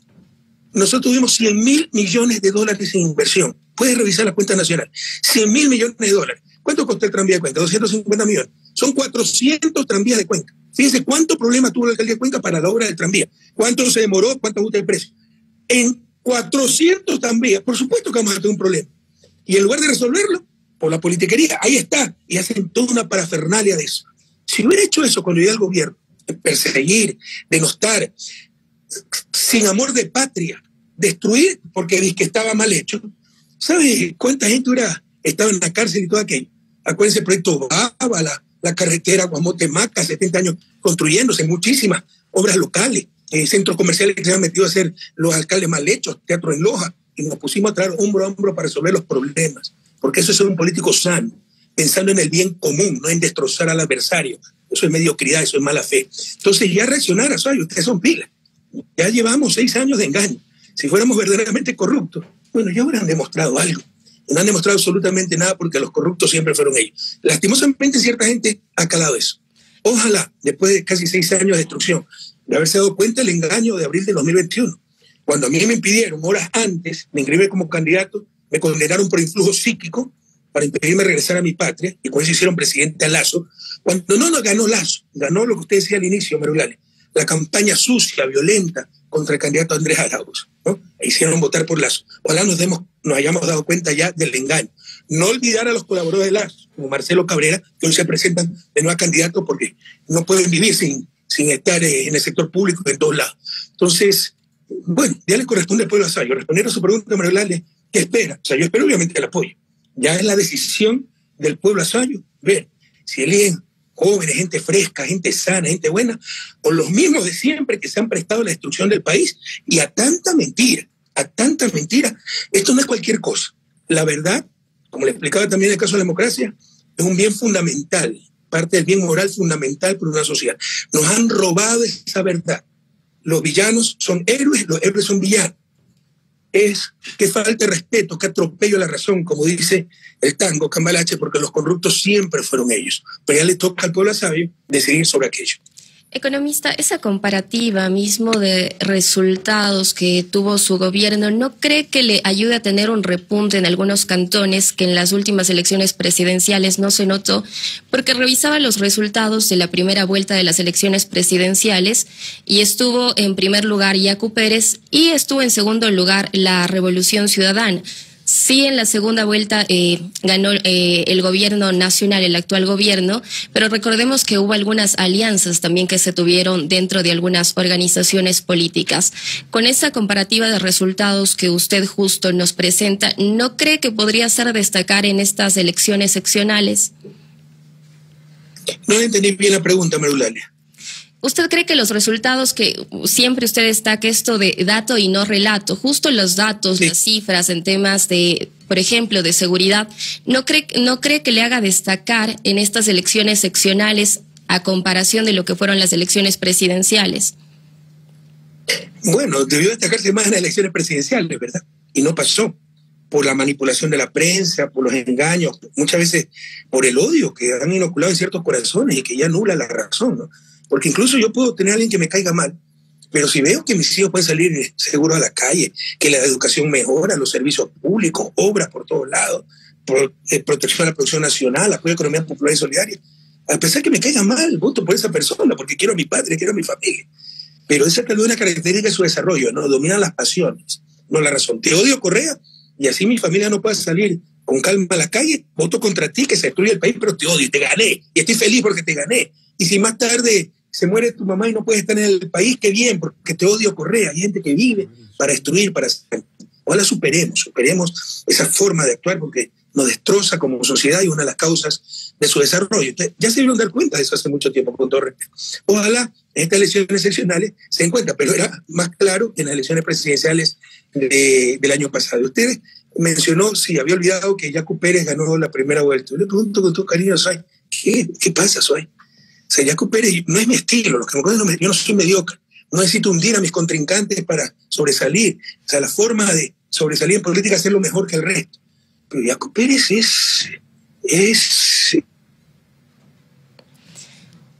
nosotros tuvimos 100 mil millones de dólares en inversión. Puedes revisar la cuenta nacional. 100 mil millones de dólares. ¿Cuánto costó el tranvía de Cuenca? 250 millones. Son 400 tranvías de Cuenca. Fíjense cuánto problema tuvo la alcaldía de Cuenca para la obra del tranvía. ¿Cuánto se demoró? ¿Cuánto gusta el precio? En 400 tranvías, por supuesto que vamos a tener un problema. Y en lugar de resolverlo, por la politiquería, ahí está. Y hacen toda una parafernalia de eso. Si hubiera hecho eso cuando llega al gobierno, perseguir, denostar, sin amor de patria, destruir porque dice que estaba mal hecho. ¿Sabe cuánta gente hubiera en la cárcel y todo aquello? Acuérdense el proyecto Baba, la, la carretera Guamote-Maca, 70 años construyéndose, muchísimas obras locales, eh, centros comerciales que se han metido a hacer los alcaldes mal hechos, teatro en Loja, y nos pusimos a traer hombro a hombro para resolver los problemas, porque eso es ser un político sano, pensando en el bien común, no en destrozar al adversario. Eso es mediocridad, eso es mala fe. Entonces ya reaccionar a ustedes son pilas. Ya llevamos seis años de engaño. Si fuéramos verdaderamente corruptos, bueno, ya hubieran demostrado algo. No han demostrado absolutamente nada porque los corruptos siempre fueron ellos. Lastimosamente cierta gente ha calado eso. Ojalá, después de casi seis años de destrucción, de haberse dado cuenta el engaño de abril de 2021, cuando a mí me impidieron horas antes de inscribirme como candidato, me condenaron por influjo psíquico para impedirme regresar a mi patria y con eso hicieron presidente a Lazo. Cuando no nos ganó Lazo, ganó lo que usted decía al inicio, Marulane, la campaña sucia, violenta contra el candidato Andrés Arauz. ¿no? E hicieron votar por Lazo. Ojalá nos, demos, nos hayamos dado cuenta ya del engaño. No olvidar a los colaboradores de Lazo, como Marcelo Cabrera, que hoy se presentan de nuevo candidato porque no pueden vivir sin, sin estar eh, en el sector público en todos lados. Entonces, bueno, ya le corresponde al pueblo asayo responder a su pregunta, Mario ¿qué espera? O sea, yo espero obviamente el apoyo. Ya es la decisión del pueblo asayo ver si eligen jóvenes, gente fresca, gente sana, gente buena, o los mismos de siempre que se han prestado a la destrucción del país y a tanta mentira, a tanta mentira. Esto no es cualquier cosa. La verdad, como le explicaba también en el caso de la democracia, es un bien fundamental, parte del bien moral fundamental para una sociedad. Nos han robado esa verdad. Los villanos son héroes, los héroes son villanos es que falte respeto, que atropello la razón, como dice el tango Cambalache, porque los corruptos siempre fueron ellos. Pero ya le toca al pueblo sabio decidir sobre aquello. Economista, esa comparativa mismo de resultados que tuvo su gobierno, ¿no cree que le ayude a tener un repunte en algunos cantones que en las últimas elecciones presidenciales no se notó? Porque revisaba los resultados de la primera vuelta de las elecciones presidenciales y estuvo en primer lugar Yacu Pérez y estuvo en segundo lugar la Revolución Ciudadana. Sí, en la segunda vuelta eh, ganó eh, el gobierno nacional, el actual gobierno, pero recordemos que hubo algunas alianzas también que se tuvieron dentro de algunas organizaciones políticas. Con esa comparativa de resultados que usted justo nos presenta, ¿no cree que podría ser destacar en estas elecciones seccionales? No entendí bien la pregunta, Marulalia. ¿Usted cree que los resultados que siempre usted destaca esto de dato y no relato, justo los datos, las cifras en temas de, por ejemplo, de seguridad, ¿no cree, ¿no cree que le haga destacar en estas elecciones seccionales a comparación de lo que fueron las elecciones presidenciales? Bueno, debió destacarse más en las elecciones presidenciales, ¿verdad? Y no pasó por la manipulación de la prensa, por los engaños, muchas veces por el odio que han inoculado en ciertos corazones y que ya anula la razón, ¿no? Porque incluso yo puedo tener a alguien que me caiga mal, pero si veo que mis hijos pueden salir seguros a la calle, que la educación mejora, los servicios públicos, obras por todos lados, eh, protección a la producción nacional, apoyo a la economía popular y solidaria, a pesar que me caiga mal, voto por esa persona porque quiero a mi padre, quiero a mi familia. Pero esa vez una característica de su desarrollo, ¿no? Dominan las pasiones, no la razón. Te odio, Correa, y así mi familia no puede salir con calma a la calle, voto contra ti, que se destruye el país, pero te odio y te gané. Y estoy feliz porque te gané. Y si más tarde se muere tu mamá y no puedes estar en el país, qué bien, porque te odio Correa. Hay gente que vive para destruir, para Ojalá superemos, superemos esa forma de actuar porque nos destroza como sociedad y una de las causas de su desarrollo. Ya se dieron dar cuenta de eso hace mucho tiempo, con todo respeto. Ojalá en estas elecciones excepcionales se encuentra, pero era más claro en las elecciones presidenciales del año pasado. Ustedes mencionó, sí, había olvidado que Jaco Pérez ganó la primera vuelta. Yo le pregunto con todo cariño, Soy, ¿qué, ¿qué pasa, Soy? Sea, Jaco Pérez no es mi estilo, lo que me yo no soy mediocre. No necesito hundir a mis contrincantes para sobresalir. O sea, la forma de sobresalir en política es ser lo mejor que el resto. Pero Jaco Pérez es, es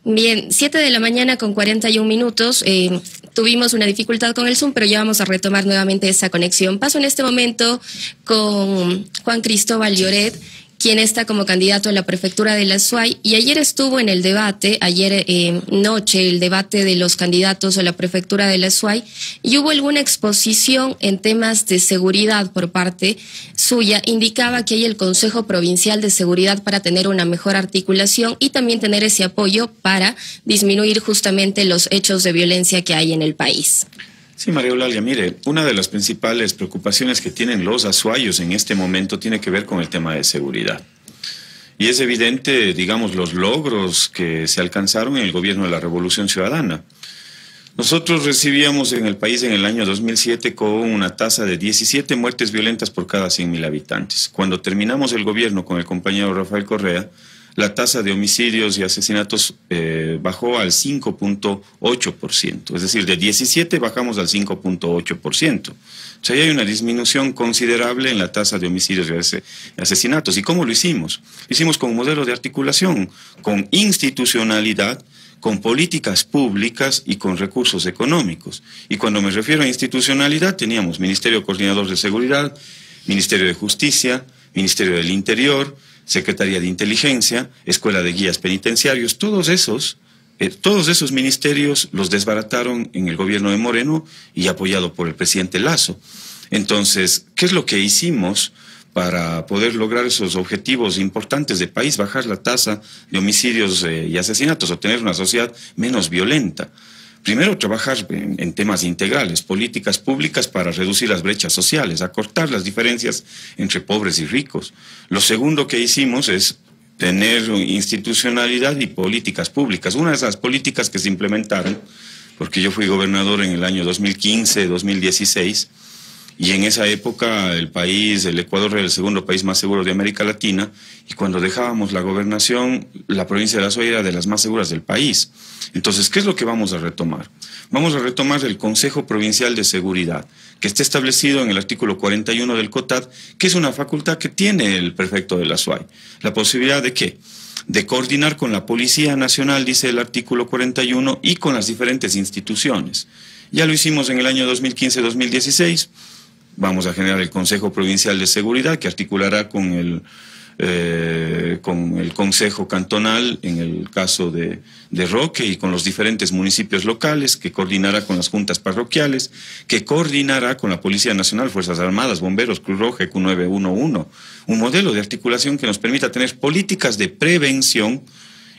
Bien, 7 de la mañana con 41 minutos. Eh, tuvimos una dificultad con el Zoom, pero ya vamos a retomar nuevamente esa conexión. Paso en este momento con Juan Cristóbal Lloret quien está como candidato a la prefectura de la SUAY. Y ayer estuvo en el debate, ayer eh, noche, el debate de los candidatos a la prefectura de la SUAY, y hubo alguna exposición en temas de seguridad por parte suya. Indicaba que hay el Consejo Provincial de Seguridad para tener una mejor articulación y también tener ese apoyo para disminuir justamente los hechos de violencia que hay en el país. Sí, María Eulalia, mire, una de las principales preocupaciones que tienen los azuayos en este momento tiene que ver con el tema de seguridad. Y es evidente, digamos, los logros que se alcanzaron en el gobierno de la Revolución Ciudadana. Nosotros recibíamos en el país en el año 2007 con una tasa de 17 muertes violentas por cada 100.000 habitantes. Cuando terminamos el gobierno con el compañero Rafael Correa, la tasa de homicidios y asesinatos eh, bajó al 5.8%, es decir, de 17 bajamos al 5.8%. O sea, hay una disminución considerable en la tasa de homicidios y asesinatos. ¿Y cómo lo hicimos? Lo hicimos con un modelo de articulación, con institucionalidad, con políticas públicas y con recursos económicos. Y cuando me refiero a institucionalidad, teníamos Ministerio Coordinador de Seguridad, Ministerio de Justicia, Ministerio del Interior, Secretaría de Inteligencia, Escuela de Guías Penitenciarios, todos esos, eh, todos esos ministerios los desbarataron en el gobierno de Moreno y apoyado por el presidente Lazo. Entonces, ¿qué es lo que hicimos para poder lograr esos objetivos importantes de país, bajar la tasa de homicidios eh, y asesinatos, obtener una sociedad menos violenta? Primero, trabajar en, temas integrales, políticas públicas para reducir las brechas sociales, acortar las diferencias entre pobres y ricos. Lo segundo que hicimos es tener institucionalidad y políticas públicas. Una de esas políticas que se implementaron, porque yo fui gobernador en el año 2015, 2016, y en esa época el país, el Ecuador era el segundo país más seguro de América Latina, y cuando dejábamos la gobernación, la provincia de La Suay era de las más seguras del país. Entonces, ¿qué es lo que vamos a retomar? Vamos a retomar el Consejo Provincial de Seguridad, que está establecido en el artículo 41 del COTAD, que es una facultad que tiene el prefecto de la SUAY. La posibilidad de qué? De coordinar con la Policía Nacional, dice el artículo 41, y con las diferentes instituciones. Ya lo hicimos en el año 2015-2016 Vamos a generar el Consejo Provincial de Seguridad que articulará con el, eh, con el Consejo Cantonal en el caso de, de, Roque y con los diferentes municipios locales, que coordinará con las juntas parroquiales, que coordinará con la Policía Nacional, Fuerzas Armadas, Bomberos, Cruz Roja, Q911, un modelo de articulación que nos permita tener políticas de prevención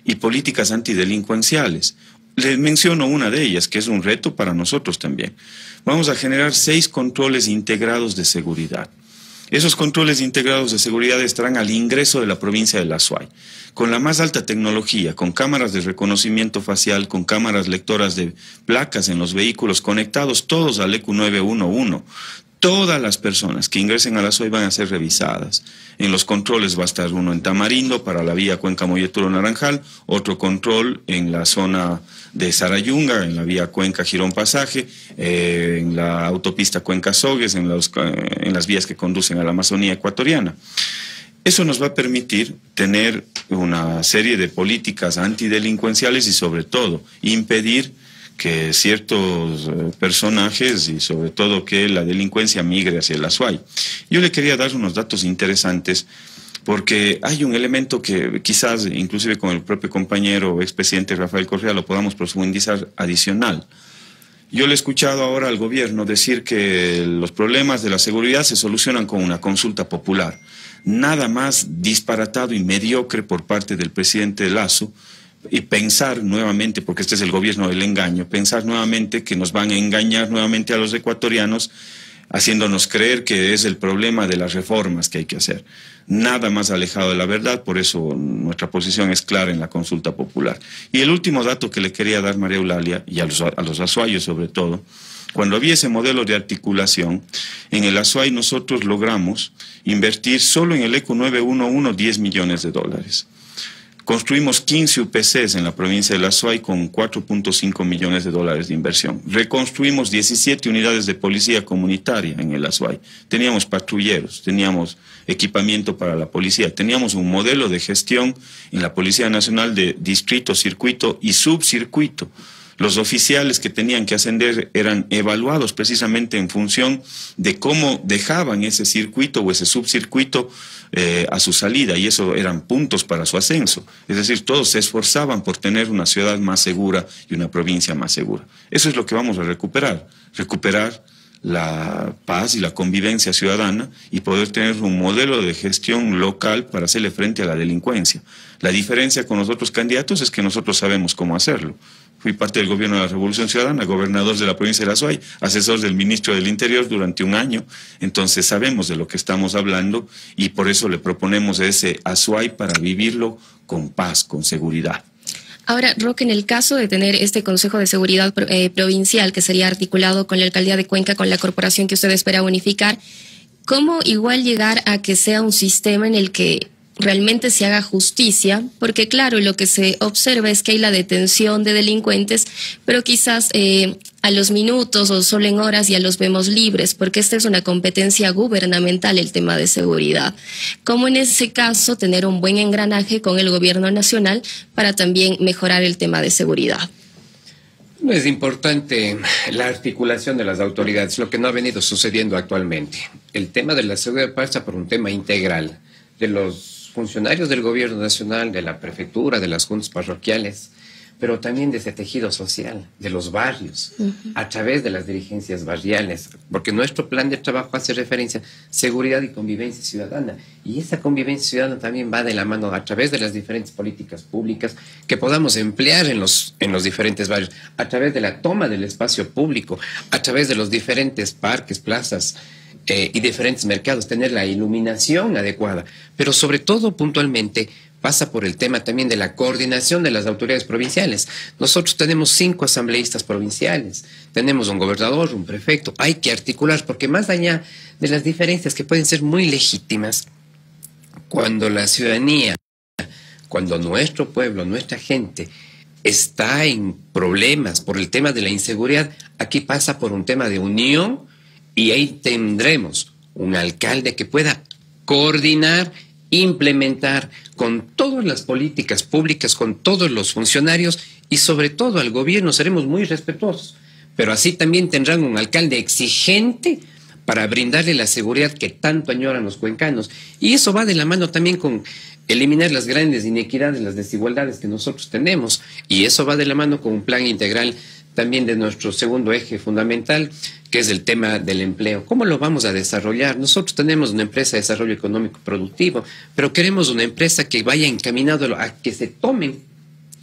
y políticas antidelincuenciales. Les menciono una de ellas, que es un reto para nosotros también vamos a generar seis controles integrados de seguridad. Esos controles integrados de seguridad estarán al ingreso de la provincia de La Suay, con la más alta tecnología, con cámaras de reconocimiento facial, con cámaras lectoras de placas en los vehículos conectados todos al EQ 911. Todas las personas que ingresen a la SOI van a ser revisadas. En los controles va a estar uno en Tamarindo para la vía Cuenca Molleturo Naranjal, otro control en la zona de Sarayunga, en la vía Cuenca Girón Pasaje, eh, en la autopista Cuenca Sogues, en, en las vías que conducen a la Amazonía ecuatoriana. Eso nos va a permitir tener una serie de políticas antidelincuenciales y sobre todo impedir que ciertos eh, personajes y sobre todo que la delincuencia migre hacia el Azuay. Yo le quería dar unos datos interesantes porque hay un elemento que quizás inclusive con el propio compañero expresidente Rafael Correa lo podamos profundizar adicional. Yo le he escuchado ahora al gobierno decir que los problemas de la seguridad se solucionan con una consulta popular. Nada más disparatado y mediocre por parte del presidente Lazo y pensar nuevamente, porque este es el gobierno del engaño, pensar nuevamente que nos van a engañar nuevamente a los ecuatorianos haciéndonos creer que es el problema de las reformas que hay que hacer. Nada más alejado de la verdad, por eso nuestra posición es clara en la consulta popular. Y el último dato que le quería dar María Eulalia, y a los, a los azuayos sobre todo, cuando había ese modelo de articulación, en el Azuay nosotros logramos invertir solo en el ECO 911 10 millones de dólares. Construimos 15 UPCs en la provincia de La Azuay con 4.5 millones de dólares de inversión. Reconstruimos 17 unidades de policía comunitaria en el Azuay. Teníamos patrulleros, teníamos equipamiento para la policía, teníamos un modelo de gestión en la Policía Nacional de distrito, circuito y subcircuito los oficiales que tenían que ascender eran evaluados precisamente en función de cómo dejaban ese circuito o ese subcircuito eh, a su salida y eso eran puntos para su ascenso. Es decir, todos se esforzaban por tener una ciudad más segura y una provincia más segura. Eso es lo que vamos a recuperar, recuperar la paz y la convivencia ciudadana y poder tener un modelo de gestión local para hacerle frente a la delincuencia. La diferencia con los otros candidatos es que nosotros sabemos cómo hacerlo. Fui parte del gobierno de la Revolución Ciudadana, gobernador de la provincia de Azuay, asesor del ministro del Interior durante un año. Entonces sabemos de lo que estamos hablando y por eso le proponemos ese Azuay para vivirlo con paz, con seguridad. Ahora, Roque, en el caso de tener este Consejo de Seguridad eh, Provincial que sería articulado con la Alcaldía de Cuenca, con la corporación que usted espera unificar, ¿cómo igual llegar a que sea un sistema en el que realmente se haga justicia, porque claro, lo que se observa es que hay la detención de delincuentes, pero quizás eh, a los minutos o solo en horas ya los vemos libres, porque esta es una competencia gubernamental el tema de seguridad. ¿Cómo en ese caso tener un buen engranaje con el gobierno nacional para también mejorar el tema de seguridad? Es importante la articulación de las autoridades, lo que no ha venido sucediendo actualmente. El tema de la seguridad pasa por un tema integral de los funcionarios del gobierno nacional, de la prefectura, de las juntas parroquiales, pero también de ese tejido social, de los barrios, a través de las dirigencias barriales, porque nuestro plan de trabajo hace referencia a seguridad y convivencia ciudadana, y esa convivencia ciudadana también va de la mano a través de las diferentes políticas públicas que podamos emplear en los, en los diferentes barrios, a través de la toma del espacio público, a través de los diferentes parques, plazas, eh, y diferentes mercados, tener la iluminación adecuada, pero sobre todo puntualmente pasa por el tema también de la coordinación de las autoridades provinciales. Nosotros tenemos cinco asambleístas provinciales, tenemos un gobernador, un prefecto, hay que articular, porque más allá de las diferencias que pueden ser muy legítimas, cuando la ciudadanía, cuando nuestro pueblo, nuestra gente está en problemas por el tema de la inseguridad, aquí pasa por un tema de unión y ahí tendremos un alcalde que pueda coordinar, implementar con todas las políticas públicas, con todos los funcionarios y sobre todo al gobierno. Seremos muy respetuosos, pero así también tendrán un alcalde exigente para brindarle la seguridad que tanto añoran los cuencanos. Y eso va de la mano también con eliminar las grandes inequidades, las desigualdades que nosotros tenemos. Y eso va de la mano con un plan integral también de nuestro segundo eje fundamental, que es el tema del empleo. ¿Cómo lo vamos a desarrollar? Nosotros tenemos una empresa de desarrollo económico productivo, pero queremos una empresa que vaya encaminado a que se tomen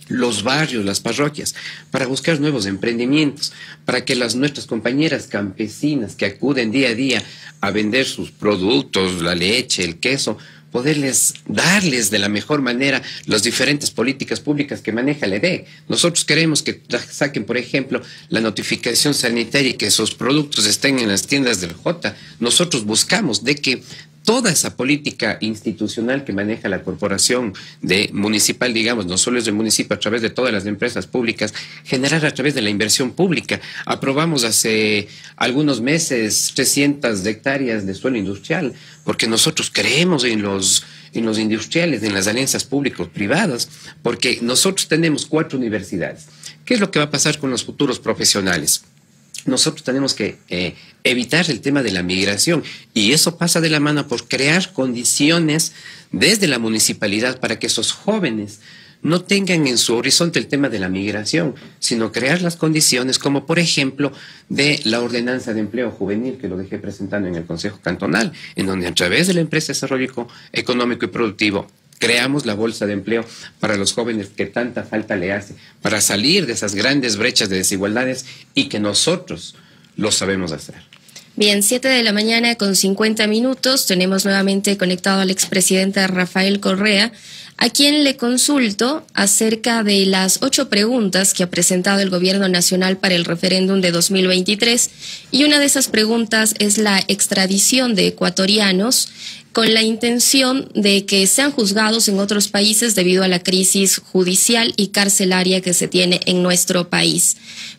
los barrios, las parroquias, para buscar nuevos emprendimientos, para que las nuestras compañeras campesinas que acuden día a día a vender sus productos, la leche, el queso, poderles darles de la mejor manera las diferentes políticas públicas que maneja el EDE. Nosotros queremos que saquen, por ejemplo, la notificación sanitaria y que esos productos estén en las tiendas del J. Nosotros buscamos de que toda esa política institucional que maneja la corporación de municipal, digamos, no solo es del municipio, a través de todas las empresas públicas, generar a través de la inversión pública. Aprobamos hace algunos meses 300 hectáreas de suelo industrial, porque nosotros creemos en los en los industriales, en las alianzas públicos-privadas, porque nosotros tenemos cuatro universidades. ¿Qué es lo que va a pasar con los futuros profesionales? nosotros tenemos que eh, evitar el tema de la migración y eso pasa de la mano por crear condiciones desde la municipalidad para que esos jóvenes no tengan en su horizonte el tema de la migración, sino crear las condiciones como por ejemplo de la ordenanza de empleo juvenil que lo dejé presentando en el Consejo Cantonal, en donde a través de la empresa de desarrollo económico y productivo creamos la bolsa de empleo para los jóvenes que tanta falta le hace, para salir de esas grandes brechas de desigualdades y que nosotros lo sabemos hacer. Bien, 7 de la mañana con 50 minutos. Tenemos nuevamente conectado al expresidente Rafael Correa, a quien le consulto acerca de las ocho preguntas que ha presentado el Gobierno Nacional para el referéndum de 2023. Y una de esas preguntas es la extradición de ecuatorianos con la intención de que sean juzgados en otros países debido a la crisis judicial y carcelaria que se tiene en nuestro país.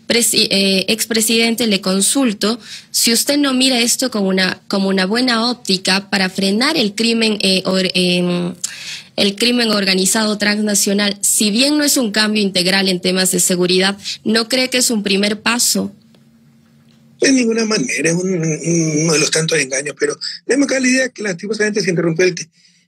Eh, expresidente, le consulto si usted no mira esto como una, como una buena óptica para frenar el crimen, eh, el crimen organizado transnacional, si bien no es un cambio integral en temas de seguridad, ¿no cree que es un primer paso? De ninguna manera, es uno de los tantos engaños, pero la idea que lastimosamente se interrumpió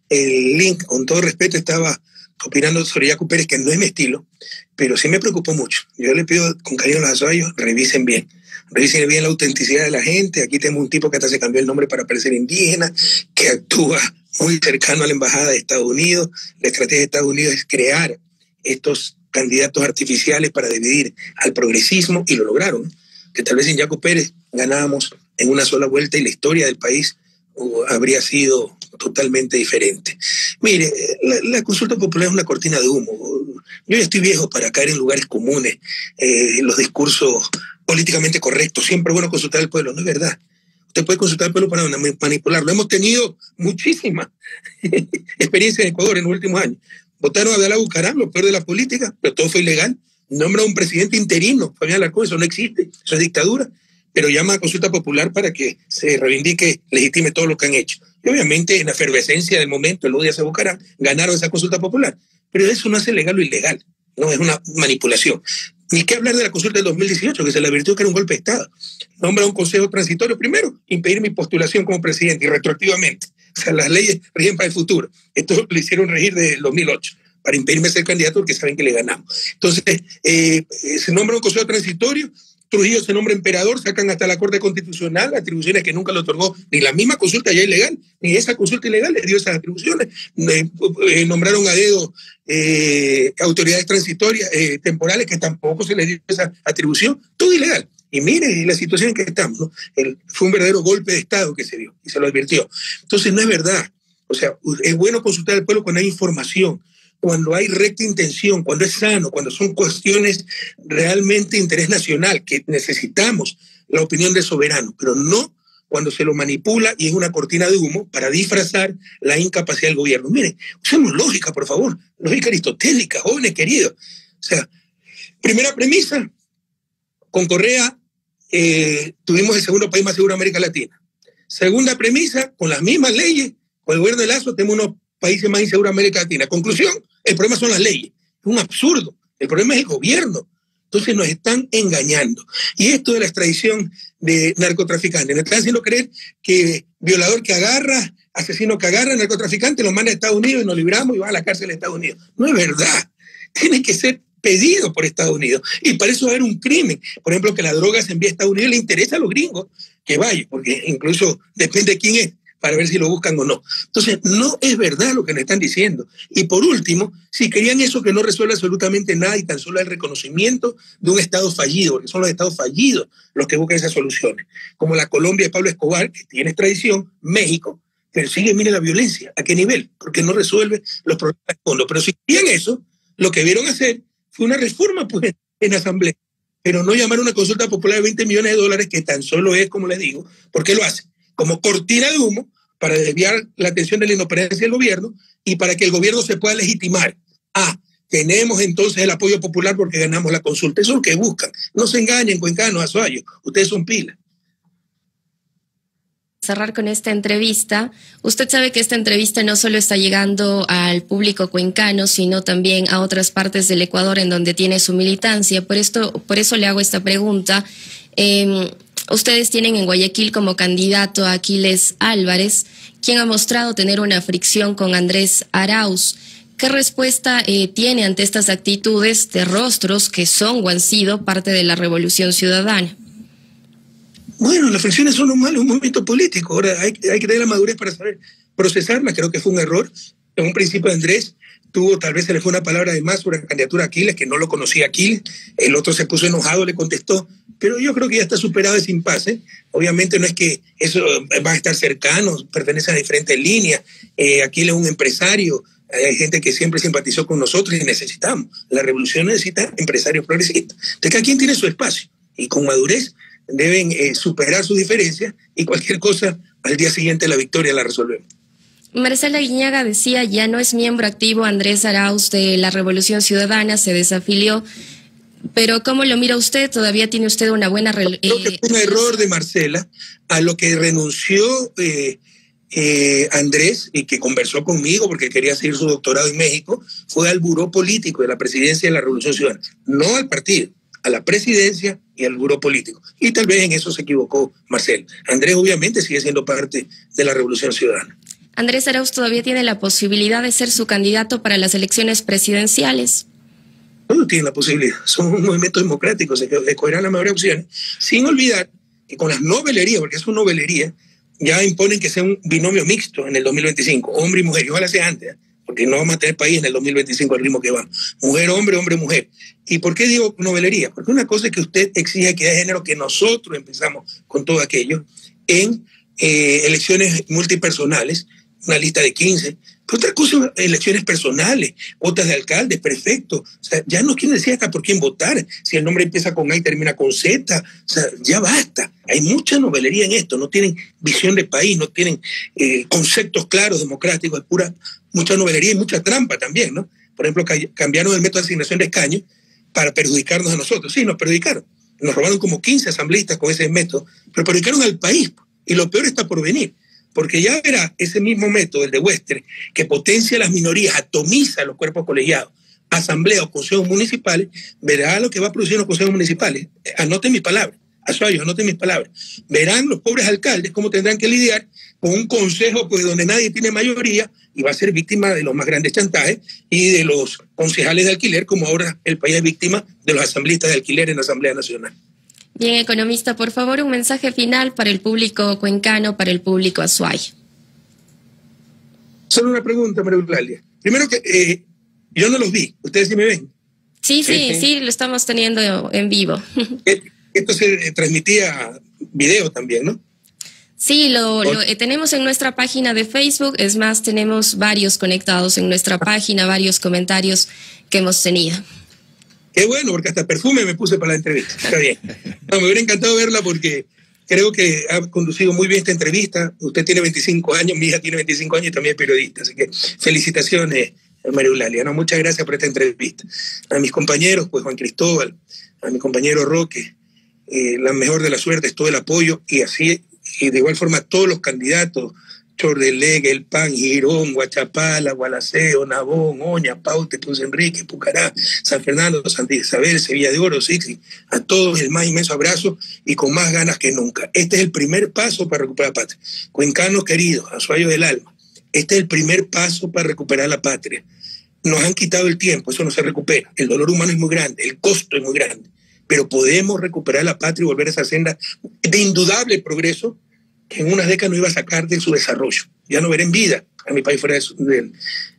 el, link, con todo respeto, estaba opinando sobre Jaco Pérez, que no es mi estilo, pero sí me preocupó mucho. Yo le pido con cariño a los azuayos, revisen bien. Revisen bien la autenticidad de la gente. Aquí tengo un tipo que hasta se cambió el nombre para parecer indígena, que actúa muy cercano a la Embajada de Estados Unidos. La estrategia de Estados Unidos es crear estos candidatos artificiales para dividir al progresismo y lo lograron que tal vez sin Jaco Pérez ganábamos en una sola vuelta y la historia del país habría sido totalmente diferente. Mire, la, consulta popular es una cortina de humo. Yo ya estoy viejo para caer en lugares comunes, eh, los discursos políticamente correctos. Siempre es bueno consultar al pueblo, no es verdad. Usted puede consultar al pueblo para manipularlo. Hemos tenido muchísima <laughs> experiencia en Ecuador en los últimos años. Votaron a Abdalá Bucaram, lo peor de la política, pero todo fue ilegal nombra un presidente interino, Fabián Alarcón, eso no existe, eso es dictadura, pero llama a consulta popular para que se reivindique, legitime todo lo que han hecho. Y obviamente en la efervescencia del momento, el día se buscará, ganaron esa consulta popular, pero eso no hace legal o ilegal, no es una manipulación. Ni qué hablar de la consulta del 2018, que se le advirtió que era un golpe de Estado. Nombra un consejo transitorio, primero, impedir mi postulación como presidente y retroactivamente. O sea, las leyes rigen para el futuro. Esto lo hicieron regir desde el 2008 para impedirme ser candidato porque saben que le ganamos. Entonces, eh, eh, se nombra un consejo transitorio, Trujillo se nombra emperador, sacan hasta la Corte Constitucional atribuciones que nunca le otorgó ni la misma consulta ya ilegal, ni esa consulta ilegal le dio esas atribuciones. Eh, nombraron a dedo autoridades transitorias, temporales, que tampoco se les dio esa atribución, todo ilegal. Y mire la situación en que estamos, ¿no? fue un verdadero golpe de Estado que se dio y se lo advirtió. Entonces, no es verdad. O sea, es bueno consultar al pueblo cuando hay información, cuando hay recta intención, cuando es sano, cuando son cuestiones realmente de interés nacional, que necesitamos la opinión del soberano, pero no cuando se lo manipula y es una cortina de humo para disfrazar la incapacidad del gobierno. Miren, usemos lógica, por favor, lógica aristotélica, jóvenes queridos. O sea, primera premisa, con Correa eh, tuvimos el segundo país más seguro de América Latina. Segunda premisa, con las mismas leyes, con el gobierno de Lazo tenemos unos países más inseguros de América Latina. Conclusión, el problema son las leyes. Es un absurdo. El problema es el gobierno. Entonces nos están engañando. Y esto de la extradición de narcotraficantes, nos están haciendo creer que violador que agarra, asesino que agarra, narcotraficante, lo manda a Estados Unidos y nos libramos y va a la cárcel de Estados Unidos. No es verdad. Tiene que ser pedido por Estados Unidos. Y para eso va a haber un crimen. Por ejemplo, que la droga se envíe a Estados Unidos le interesa a los gringos que vaya, porque incluso depende de quién es para ver si lo buscan o no. Entonces, no es verdad lo que nos están diciendo. Y por último, si querían eso que no resuelve absolutamente nada y tan solo el reconocimiento de un Estado fallido, porque son los Estados fallidos los que buscan esas soluciones, como la Colombia de Pablo Escobar, que tiene extradición, México, pero sigue, mire la violencia, ¿a qué nivel? Porque no resuelve los problemas de fondo. Pero si querían eso, lo que vieron hacer fue una reforma pues, en Asamblea, pero no llamar una consulta popular de 20 millones de dólares, que tan solo es, como les digo, porque lo hacen como cortina de humo para desviar la atención de la inoperencia del gobierno y para que el gobierno se pueda legitimar. Ah, tenemos entonces el apoyo popular porque ganamos la consulta. Eso es lo que buscan. No se engañen, cuencanos, azuayos. Ustedes son pilas cerrar con esta entrevista. Usted sabe que esta entrevista no solo está llegando al público cuencano, sino también a otras partes del Ecuador en donde tiene su militancia. Por esto, por eso le hago esta pregunta. Em, Ustedes tienen en Guayaquil como candidato a Aquiles Álvarez, quien ha mostrado tener una fricción con Andrés Arauz. ¿Qué respuesta eh, tiene ante estas actitudes de rostros que son o han sido parte de la revolución ciudadana? Bueno, las fricciones son un mal un momento político. Ahora hay, hay que tener la madurez para saber procesarlas. Creo que fue un error. En un principio Andrés tuvo, tal vez se le fue una palabra de más sobre la candidatura Aquiles, que no lo conocía Aquiles, el otro se puso enojado, le contestó, pero yo creo que ya está superado ese impasse. Obviamente no es que eso va a estar cercano, pertenece a diferentes líneas. Eh, Aquiles es un empresario, hay gente que siempre simpatizó con nosotros y necesitamos. La revolución necesita empresarios progresistas. Entonces, cada quien tiene su espacio y con madurez deben eh, superar sus diferencias y cualquier cosa al día siguiente la victoria la resolvemos. Marcela Guiñaga decía, ya no es miembro activo Andrés Arauz de la Revolución Ciudadana, se desafilió. Pero ¿cómo lo mira usted? ¿Todavía tiene usted una buena relación? Creo que fue un error de Marcela a lo que renunció eh, eh, Andrés y que conversó conmigo porque quería seguir su doctorado en México, fue al buró político de la presidencia de la Revolución Ciudadana, no al partido, a la presidencia y al buró político. Y tal vez en eso se equivocó Marcela. Andrés obviamente sigue siendo parte de la Revolución Ciudadana. Andrés Arauz todavía tiene la posibilidad de ser su candidato para las elecciones presidenciales. No tiene la posibilidad. Son un movimiento democrático, se escogerán las mejores opciones, sin olvidar que con las novelerías, porque es una novelería, ya imponen que sea un binomio mixto en el 2025, hombre y mujer. Y ojalá sea antes, ¿eh? porque no vamos a tener país en el 2025 al ritmo que va. Mujer, hombre, hombre, mujer. ¿Y por qué digo novelería? Porque una cosa es que usted exige que de género, que nosotros empezamos con todo aquello, en eh, elecciones multipersonales, una lista de 15. Pero otra cosa, elecciones personales, votas de alcalde, prefecto. O sea, ya no quieren decir hasta por quién votar. Si el nombre empieza con A y termina con Z. O sea, ya basta. Hay mucha novelería en esto. No tienen visión de país, no tienen eh, conceptos claros, democráticos. Es pura, mucha novelería y mucha trampa también, ¿no? Por ejemplo, cambiaron el método de asignación de escaños para perjudicarnos a nosotros. Sí, nos perjudicaron. Nos robaron como 15 asambleístas con ese método, pero perjudicaron al país. Y lo peor está por venir porque ya verá ese mismo método, el de Western, que potencia las minorías, atomiza los cuerpos colegiados, asamblea o consejos municipales, verá lo que va a producir los consejos municipales. Anoten mis palabras, anoten mis palabras. Verán los pobres alcaldes cómo tendrán que lidiar con un consejo pues, donde nadie tiene mayoría y va a ser víctima de los más grandes chantajes y de los concejales de alquiler, como ahora el país es víctima de los asambleístas de alquiler en la Asamblea Nacional. Bien, economista, por favor, un mensaje final para el público cuencano, para el público azuay. Solo una pregunta, María Eulalia. Primero que eh, yo no los vi, ¿ustedes sí me ven? Sí, sí, sí, lo estamos teniendo en vivo. <laughs> Esto se transmitía video también, ¿no? Sí, lo, lo eh, tenemos en nuestra página de Facebook. Es más, tenemos varios conectados en nuestra <laughs> página, varios comentarios que hemos tenido. Qué bueno, porque hasta perfume me puse para la entrevista. Está bien. me hubiera encantado verla porque creo que ha conducido muy bien esta entrevista. Usted tiene 25 años, mi hija tiene 25 años y también es periodista. Así que felicitaciones, María Eulalia. Muchas gracias por esta entrevista. A mis compañeros, pues Juan Cristóbal, a mi compañero Roque, eh, la mejor de la suerte, todo el apoyo y así, y de igual forma todos los candidatos, Chordelega, El Pan, Girón, Guachapala, Gualaceo, Nabón, Oña, Paute, Puz Enrique, Pucará, San Fernando, Santa Isabel, Sevilla de Oro, Sixi, a todos el más inmenso abrazo y con más ganas que nunca. Este es el primer paso para recuperar la patria. Cuencanos queridos, Azuayo del alma, este es el primer paso para recuperar la patria. Nos han quitado el tiempo, eso no se recupera. El dolor humano es muy grande, el costo es muy grande, pero podemos recuperar la patria y volver a esa senda de indudable progreso que en unas décadas no iba a sacar de su desarrollo. Ya no veré en vida a mi país fuera del,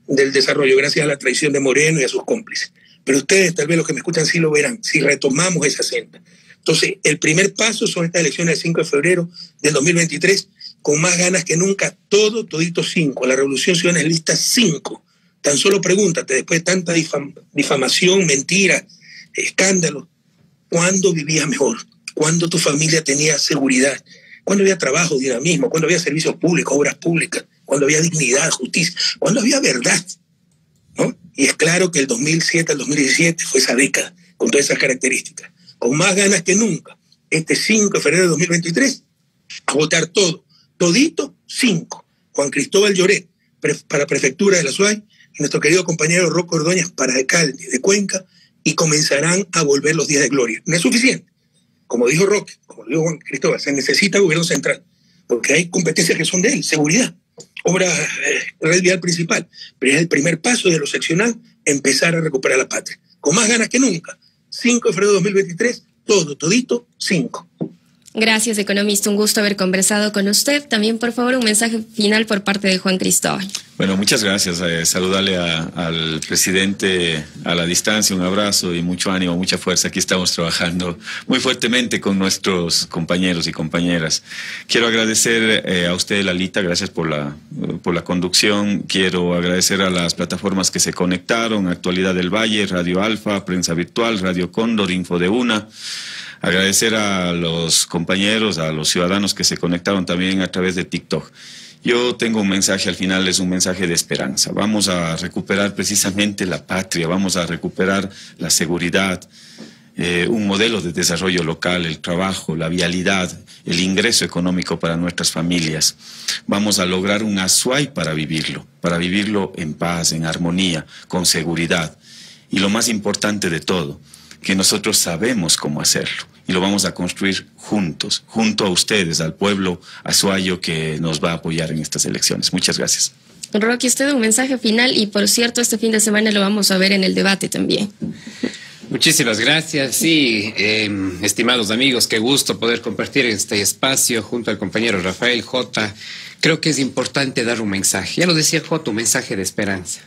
del desarrollo, gracias a la traición de Moreno y a sus cómplices. Pero ustedes, tal vez los que me escuchan, sí lo verán, si retomamos esa senda. Entonces, el primer paso son estas elecciones del 5 de febrero del 2023, con más ganas que nunca, todo, todito cinco. La Revolución Ciudadana es lista cinco. Tan solo pregúntate, después de tanta difamación, mentira, escándalo, ¿cuándo vivías mejor? ¿Cuándo tu familia tenía seguridad? Cuando había trabajo, dinamismo, cuando había servicios públicos, obras públicas, cuando había dignidad, justicia, cuando había verdad. ¿no? Y es claro que el 2007 al 2017 fue esa década, con todas esas características, con más ganas que nunca. Este 5 de febrero de 2023, a votar todo, todito, 5. Juan Cristóbal Lloret, para Prefectura de la SUAY, y nuestro querido compañero Rocco Ordóñez para alcalde de Cuenca, y comenzarán a volver los días de gloria. No es suficiente como dijo Roque, como dijo Juan Cristóbal, se necesita gobierno central, porque hay competencias que son de él, seguridad, obra, eh, red vial principal, pero es el primer paso de lo seccional, empezar a recuperar la patria, con más ganas que nunca. 5 de febrero de 2023, todo, todito, 5. Gracias, economista. Un gusto haber conversado con usted. También, por favor, un mensaje final por parte de Juan Cristóbal. Bueno, muchas gracias. Eh, saludarle al presidente a la distancia, un abrazo y mucho ánimo, mucha fuerza. Aquí estamos trabajando muy fuertemente con nuestros compañeros y compañeras. Quiero agradecer eh, a usted, Lalita, gracias por la, por la conducción. Quiero agradecer a las plataformas que se conectaron, Actualidad del Valle, Radio Alfa, Prensa Virtual, Radio Cóndor, Info de Una. Agradecer a los compañeros, a los ciudadanos que se conectaron también a través de TikTok. Yo tengo un mensaje al final, es un mensaje de esperanza. Vamos a recuperar precisamente la patria, vamos a recuperar la seguridad, eh, un modelo de desarrollo local, el trabajo, la vialidad, el ingreso económico para nuestras familias. Vamos a lograr un Azuay para vivirlo, para vivirlo en paz, en armonía, con seguridad. Y lo más importante de todo, que nosotros sabemos cómo hacerlo y lo vamos a construir juntos, junto a ustedes, al pueblo azuayo que nos va a apoyar en estas elecciones. Muchas gracias. Rocky, usted un mensaje final y por cierto, este fin de semana lo vamos a ver en el debate también. Muchísimas gracias. Sí, em, estimados amigos, qué gusto poder compartir este espacio junto al compañero Rafael J. Creo que es importante dar un mensaje. Ya lo decía J, un mensaje de esperanza.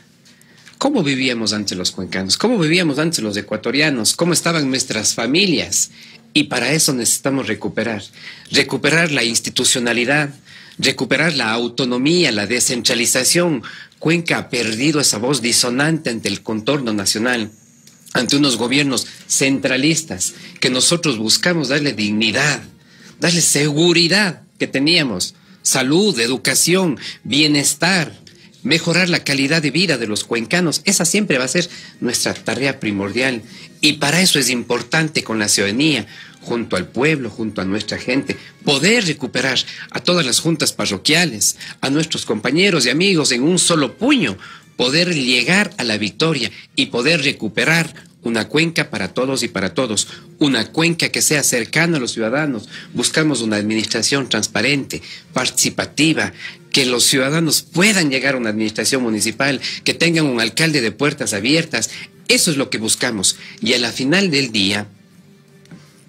¿Cómo vivíamos antes los cuencanos? ¿Cómo vivíamos antes los ecuatorianos? ¿Cómo estaban nuestras familias? Y para eso necesitamos recuperar, recuperar la institucionalidad, recuperar la autonomía, la descentralización. Cuenca ha perdido esa voz disonante ante el contorno nacional, ante unos gobiernos centralistas que nosotros buscamos darle dignidad, darle seguridad que teníamos, salud, educación, bienestar, mejorar la calidad de vida de los cuencanos. Esa siempre va a ser nuestra tarea primordial. Y para eso es importante con la ciudadanía, junto al pueblo, junto a nuestra gente, poder recuperar a todas las juntas parroquiales, a nuestros compañeros y amigos en un solo puño, poder llegar a la victoria y poder recuperar una cuenca para todos y para todos, una cuenca que sea cercana a los ciudadanos. Buscamos una administración transparente, participativa, que los ciudadanos puedan llegar a una administración municipal, que tengan un alcalde de puertas abiertas. Eso es lo que buscamos. Y a la final del día,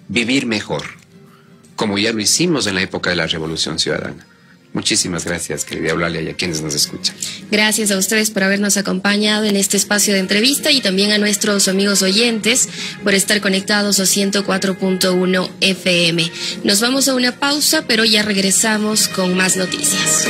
vivir mejor, como ya lo hicimos en la época de la Revolución Ciudadana. Muchísimas gracias, querida Eulalia, y a quienes nos escuchan. Gracias a ustedes por habernos acompañado en este espacio de entrevista y también a nuestros amigos oyentes por estar conectados a 104.1 FM. Nos vamos a una pausa, pero ya regresamos con más noticias.